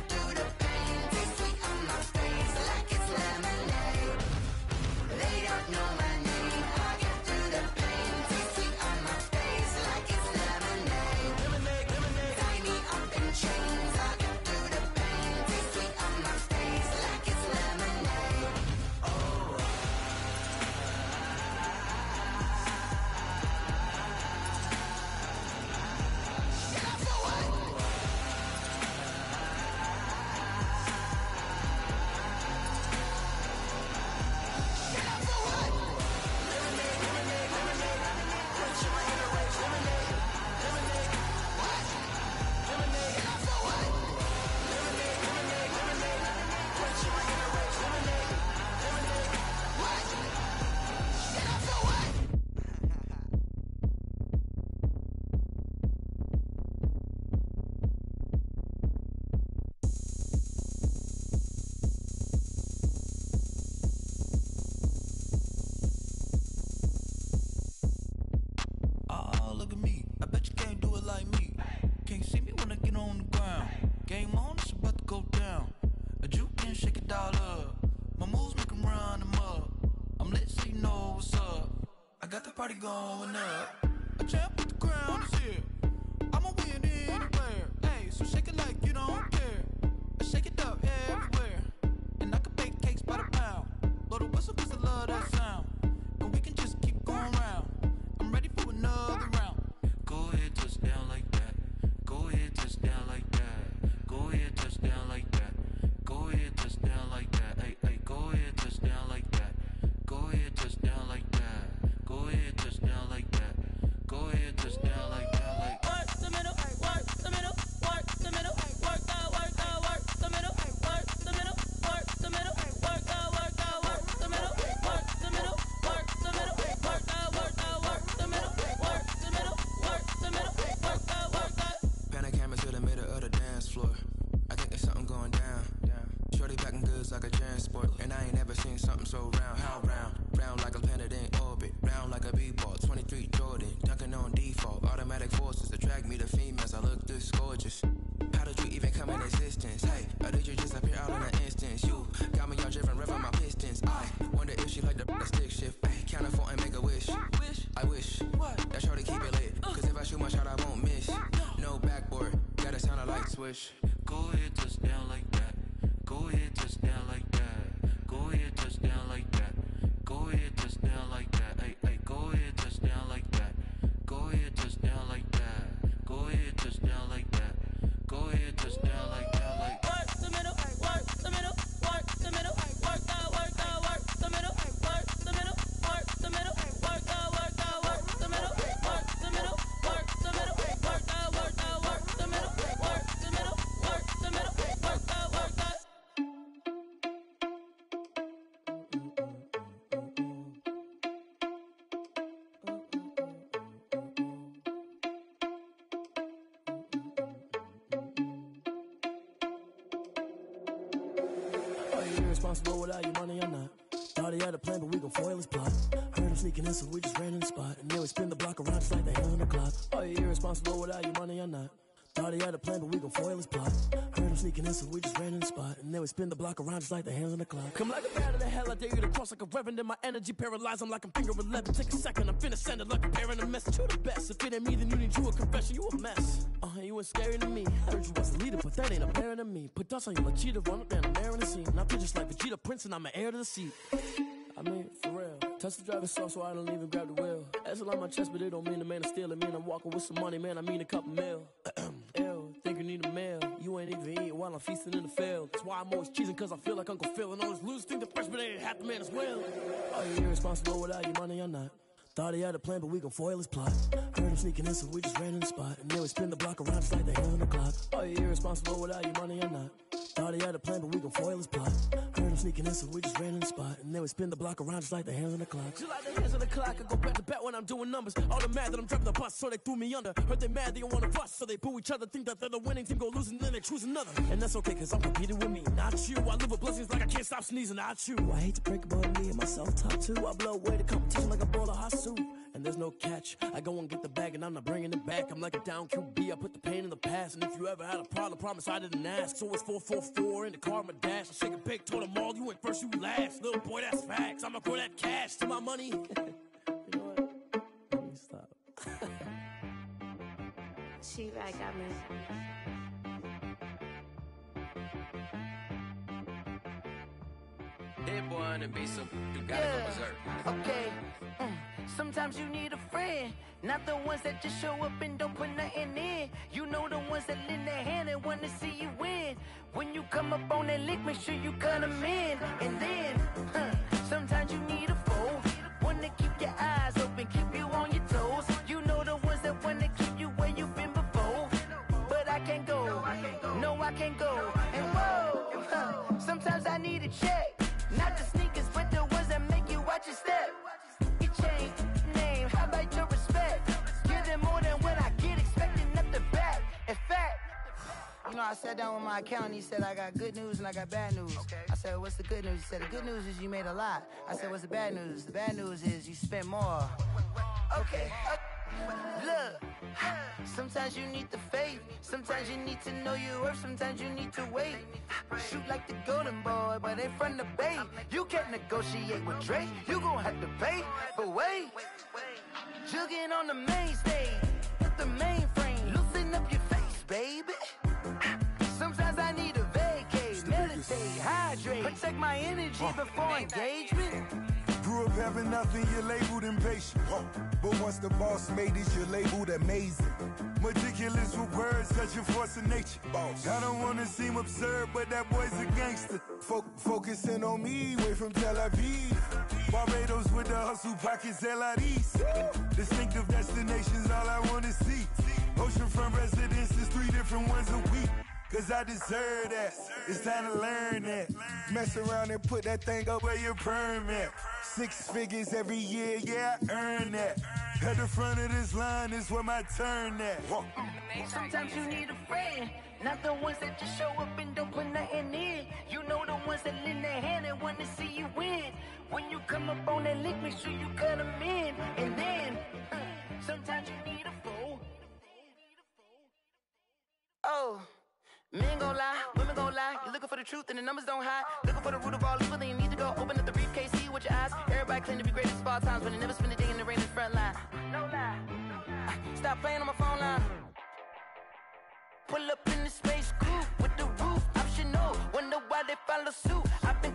party going up. Irresponsible without your money or not. Thought he had a plan, but we gon' foil his plot. Heard him sneaking in, so we just ran in the spot. And then we spin the block around just like the hand on the clock. Are you irresponsible without your money or not? Thought he had a plan, but we gon' foil his plot. Heard him sneaking in, so we just ran in the spot. And then we spin the block around just like the hands on the clock. Come like a bat of the hell, I dare you to cross like a reverend. And my energy paralyzed, I'm like I'm finger 11. Take a second, I'm finna send it like a bearing a message. You the best. If it ain't me, then you need you a confession. You a mess. Ain't scary to me. Heard you was a leader, but that ain't apparent to me. Put dust on you cheetah, run up the air in the scene. Now just like Vegeta Prince, and I'm an heir to the seat. I mean, for real. Touch the driver's soft so I don't even grab the wheel. That's a lot on my chest, but it don't mean the man is stealing. Mean I'm walking with some money, man. I mean a couple mil. *clears throat* Ew, think you need a meal. You ain't even eating while I'm feasting in the field. That's why I'm always cheesing, cause I feel like Uncle Phil. And all those losers think the freshman ain't half the man as well. Are you irresponsible without your money or not? Thought he had a plan, but we gon' foil his plot. Heard him sneaking in, so we just ran in the spot. And then we spin the block around just like the hand on the clock. Are you irresponsible without your money or not? Thought he had a plan, but we gon' foil his plot. Heard him sneaking in, so we just ran in the spot. And then we spin the block around just like the hands on the clock. Just like the hands on the clock, I go back to back when I'm doing numbers. All the mad that I'm driving the bus, so they threw me under. Heard they mad, they don't wanna bust, so they boo each other. Think that they're the winning team, go losing, then they choose another. And that's okay, cause I'm competing with me, not you. I live with blessings like I can't stop sneezing, not you. I hate to break about me and myself top two. I blow away the competition like a bowl of hot soup. And there's no catch. I go and get the bag and I'm not bringing it back. I'm like a down QB. I put the pain in the past. And if you ever had a problem, promise I didn't ask. So it's 444 in the car, my dash. I shake a big, told them all, you went first, you last. Little boy, that's facts. I'ma grow that cash to my money. *laughs* you know what? Let me stop. *laughs* She right got me. Hit boy on the beat, so you gotta go berserk. Okay. Mm. *laughs* Sometimes you need a friend, not the ones that just show up and don't put nothing in. You know the ones that lend their hand and wanna see you win. When you come up on that lick, make sure you cut them in. And then, huh, sometimes you need a know, I sat down with my accountant. He said, I got good news and I got bad news. I said, What's the good news? He said, The good news is you made a lot. I said, What's the bad news? The bad news is you spent more. Okay. uh, Look, sometimes you need the faith. Sometimes you need to know your worth. Sometimes you need to wait. Shoot like the golden boy, but ain't from the bay. You can't negotiate with Drake. You gon' have to pay. But wait, jugging on the main stage. With the mainframe, loosen up your face, baby. Hydrate, protect my energy before engagement. Grew up having nothing, you're labeled impatient. But once the boss made it, you're labeled amazing. Meticulous with words, such a force of nature. I don't wanna seem absurd, but that boy's a gangster. Fo- focusing on me, way from Tel Aviv. Barbados with the hustle pockets, LIDs. Distinctive destinations, all I wanna see. Oceanfront residences, three different ones a week. Cause I deserve that. It's time to learn that. Mess around and put that thing up where your permit. Six figures every year, yeah, I earn that. At the front of this line is where my turn at. Sometimes you need a friend, not the ones that just show up and don't put nothing in. You know the ones that lend their hand and want to see you win. When you come up on that lick, make sure you cut them in. And then, uh, sometimes you need a foe. Oh. Men gon' lie, women gon' lie. You're looking for the truth and the numbers don't hide. Looking for the root of all evil, then you need to go open up the briefcase, see with your eyes. Everybody claim to be greatest of all times, but they never spend a day in the rain in the front line. No lie. Stop playing on my phone line. Pull up in the space coupe with the roof optional. Wonder why they follow suit. I've been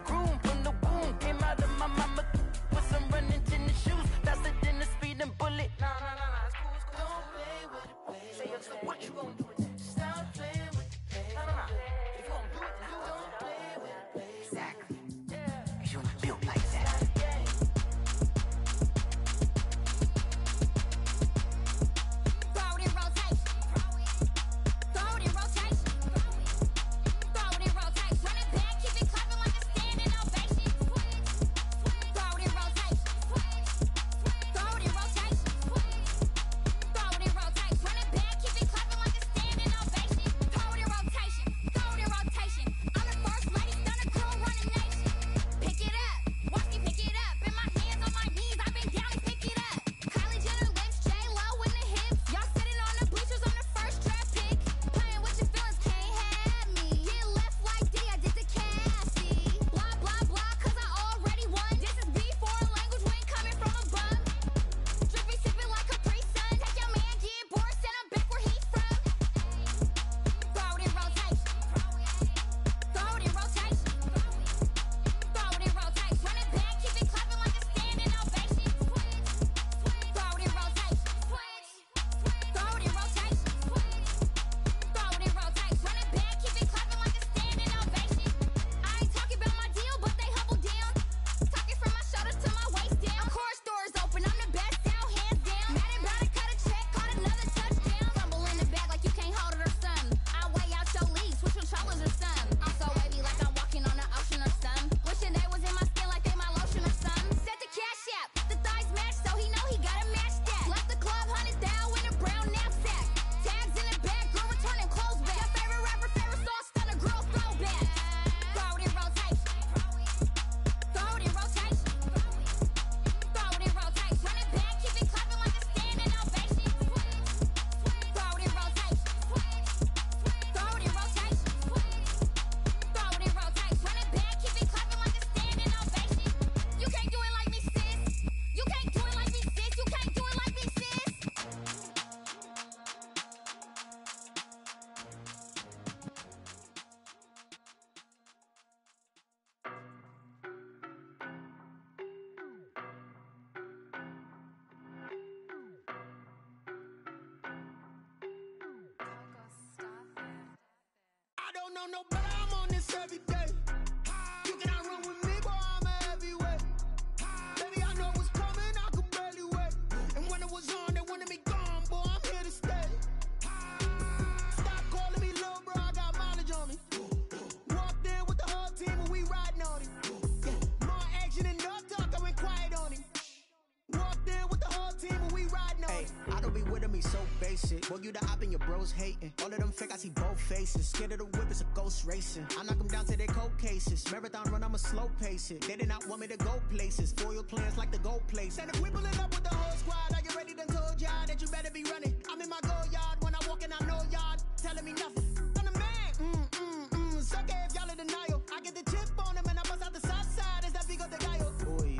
and hating. All of them fake, I see both faces. Scared of the whip, it's a ghost racing. I knock them down to their cold cases. Marathon run, I'ma slow pace it. They did not want me to go places. Foil plans like the gold place. And if we pulling up with the whole squad, I get ready to told y'all that you better be running. I'm in my go yard when I walk in, I know y'all telling me nothing. I'm the man, mm, mm, mm. If y'all in denial. I get the chip on and I bust out the south side. That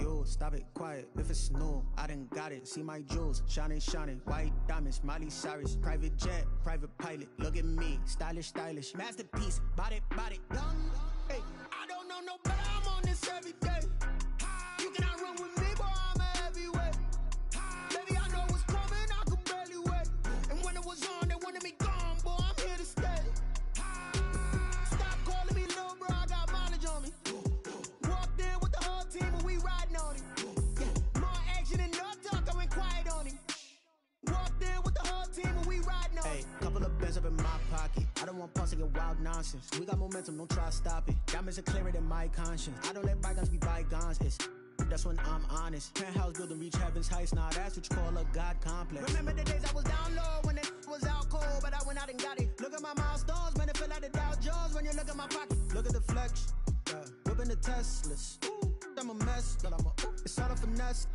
yo, stop it, quiet. If it's I done got it. See my jewels, shining, shining. White diamonds, Miley Cyrus. Private jet, private pilot. Look at me, stylish, stylish. Masterpiece, body, body. Young, hey, I don't know no I'm on this every day. Bands up in my pocket. I don't want to get wild nonsense. We got momentum, don't try to stop it. Diamonds are clearer than my conscience. I don't let bygones be bygones. It's that's when I'm honest. Penthouse building reach heaven's heights. Now that's what you call a God complex. Remember the days I was down low when it was out cold, but I went out and got it. Look at my milestones, man, it feel like the Dow Jones when you look at my pocket. Look at the flex. Yeah. Whipping the Teslas. Ooh, I'm a mess, but I'm a. It's all a finesse.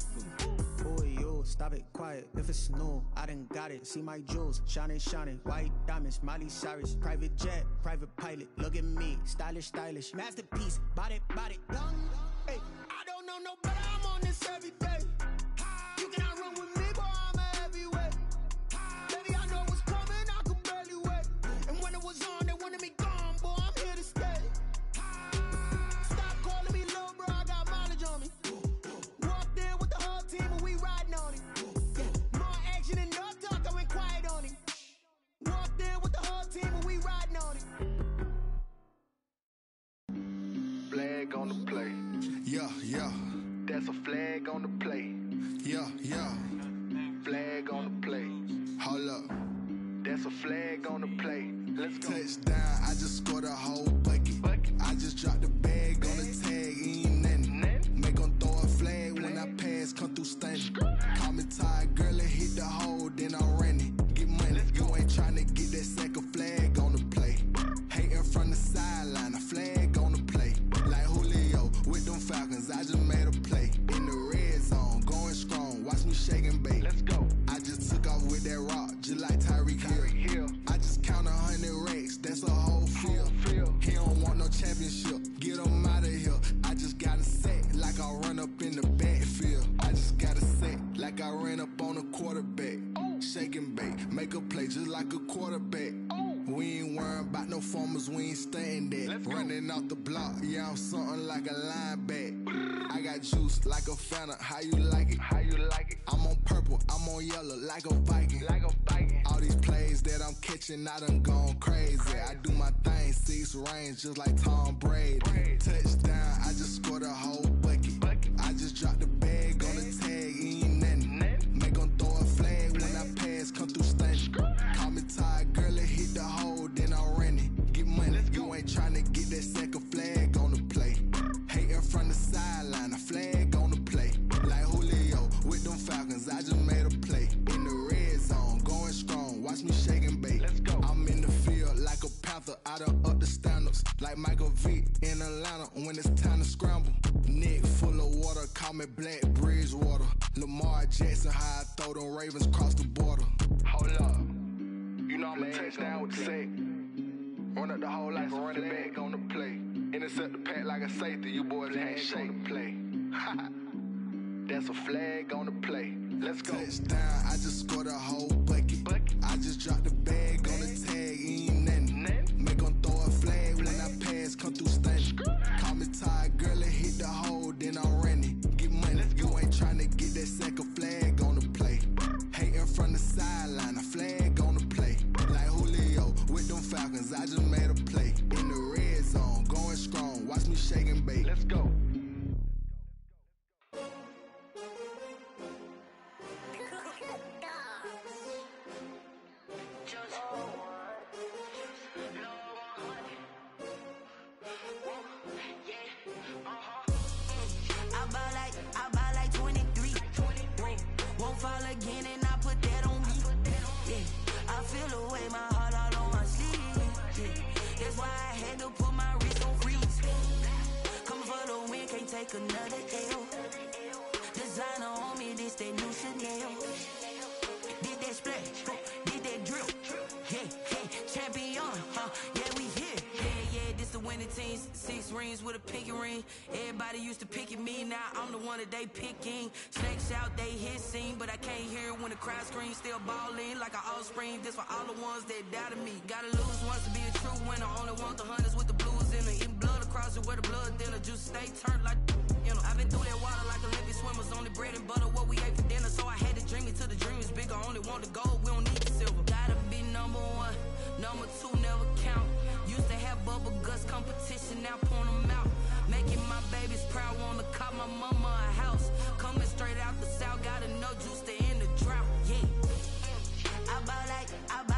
Boy, yo, stop it, quiet. If it's new, I done got it. See my jewels, shining, shining. White diamonds, Miley Cyrus. Private jet, private pilot. Look at me, stylish, stylish. Masterpiece, body, body. Young, hey, I don't know no better, I'm on this every day. Running off the block, yeah, I'm something like a linebacker. I got juice like a Fanta, how you like it? How you like it? I'm on purple, I'm on yellow, like a Viking. Like a Viking. All these plays that I'm catching, I done gone crazy. I do my thing, six range, just like Tom Brady. Touchdown, I just scored a whole Like Michael Vick in Atlanta when it's time to scramble. Neck full of water, call me Black Bridgewater. Lamar Jackson, how I throw them Ravens cross the border. Hold up. You know I'm a touchdown with the sack. Run up the whole life and running back on the play. Intercept the pack like a safety. You boys ain't shake play. *laughs* That's a flag on the play. Let's go. Touchdown, I just scored a whole bucket. I just dropped ass come through stunning. Call me tired, girl, and hit the hole, then I'm running. Get money. You ain't trying to get that second flag on the play. Hating from the sideline, a flag on the play. Like Julio with them Falcons, I just made a play. In the red zone, going strong, watch me shaking bait. Let's go. Jojo. Take another L. Designer on me, this that new Chanel. Did that splash, did that drill. Yeah, yeah, champion, huh? Yeah, we here. Yeah, yeah, this the winning team. Six rings with a pinky ring. Everybody used to pick at me, now I'm the one that they picking. Snakes out, they hit scene, but I can't hear it when the crowd screams. Still balling like an offspring. This for all the ones that doubted me. Gotta lose once to be a true winner. Only want the hunters with the blues in it. Eating blood where the blood thinner. Juice stay turned like you know. I've been through that water like Olympic swimmers. Only bread and butter what we ate for dinner. So I had to dream it till the dream is bigger. Only want the gold, we don't need the silver. Gotta be number one. Number two never count. Used to have bubble guts competition, now point 'em out. Making my babies proud, wanna cop my mama a house. Coming straight out the south, gotta know juice to end the drought. Yeah. I bought like, I bought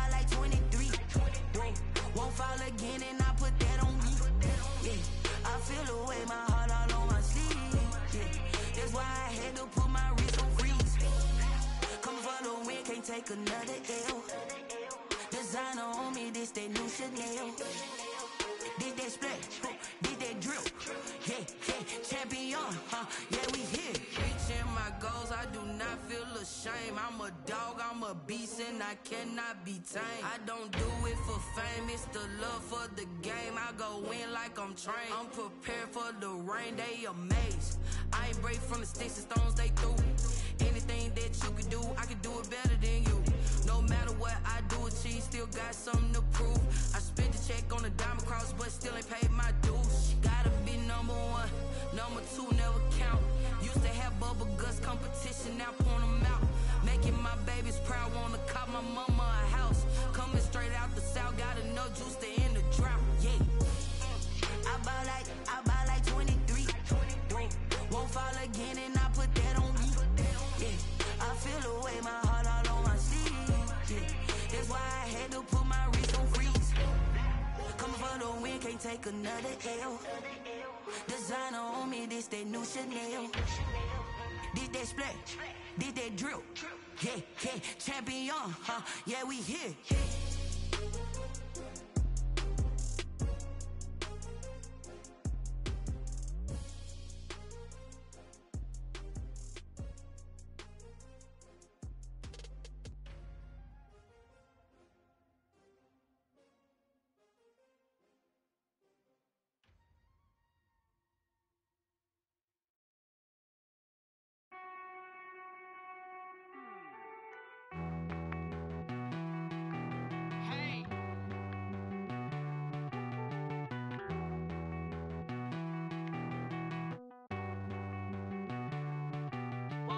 take another L. Designer on me, this that new Chanel. Did they huh, did they drill. Yeah, yeah, champion, huh? Yeah, we here. Reaching my goals, I do not feel ashamed. I'm a dog, I'm a beast, and I cannot be tamed. I don't do it for fame, it's the love for the game. I go in like I'm trained. I'm prepared for the rain, they amazed. I ain't break from the sticks and stones they threw. Anything that you can do, I can do it better than you. No matter what I do, achieve, still got something to prove. I spent the check on the diamond cross, but still ain't paid my dues. Gotta be number one, number two never count. Used to have bubble guts competition, now them out. Making my babies proud, wanna cop my mama a house. Coming straight out the south, gotta know juice to end the drought. Yeah. I buy like, I buy like 23. Won't fall again and my heart all on my sleeve. Yeah. That's why I had to put my wrist on freeze. Coming for the win, can't take another L. Designer on me, this that new Chanel. Did that splash, did that drill. Yeah, yeah, champion, huh? Yeah, we here.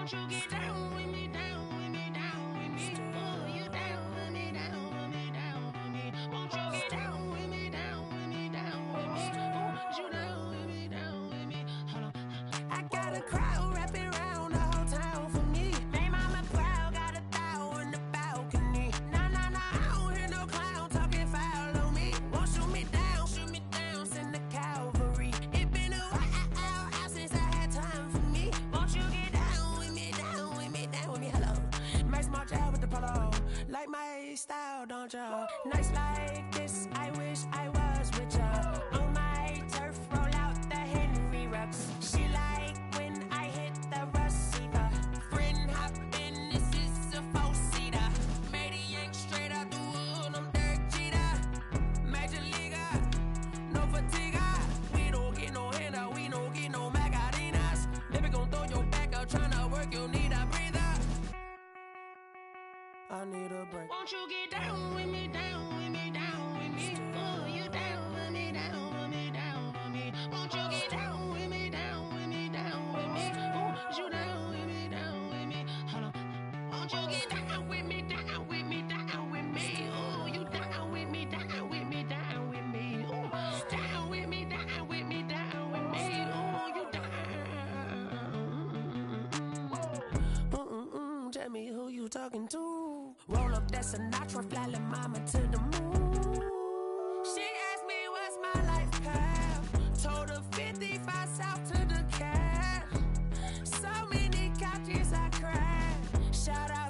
You get down with me, down style, don't talking to. Roll up that Sinatra, fly mama to the moon. She asked me what's my life path. Told her 55 south to the cat. So many couches I cried. Shout out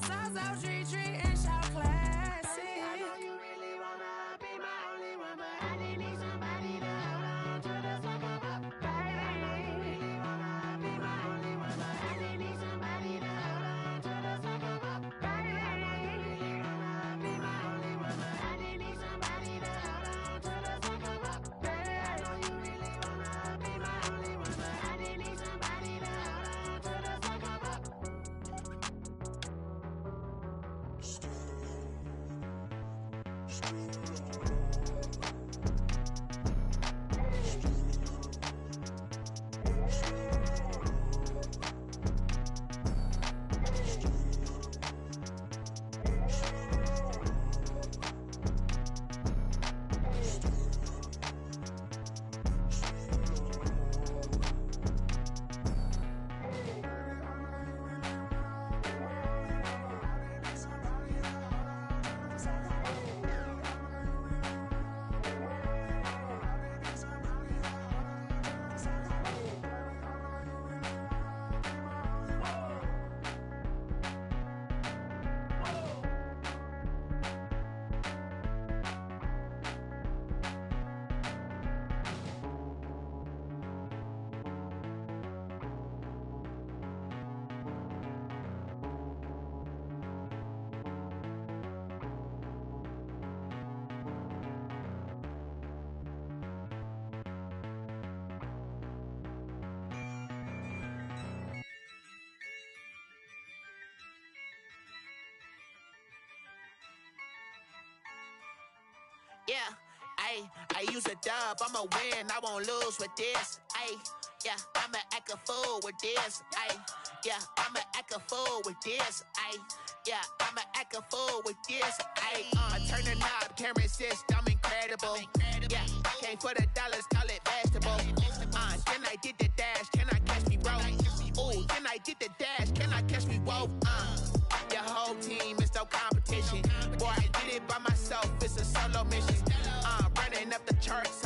Yeah, I I use a dub, I'ma win, I won't lose with this. I yeah, I'ma act a fool with this. I yeah, I'ma act a fool with this. I yeah, I'ma act a fool with this. I uh, turn the knob, can't resist, I'm incredible. Yeah, came for the dollars, call it vegetable. Uh, can I get the dash, can I catch me, bro? Ooh, then I did the dash, can I catch me, whoa? Uh, your whole team is no competition. Boy, I'm uh, running up the charts.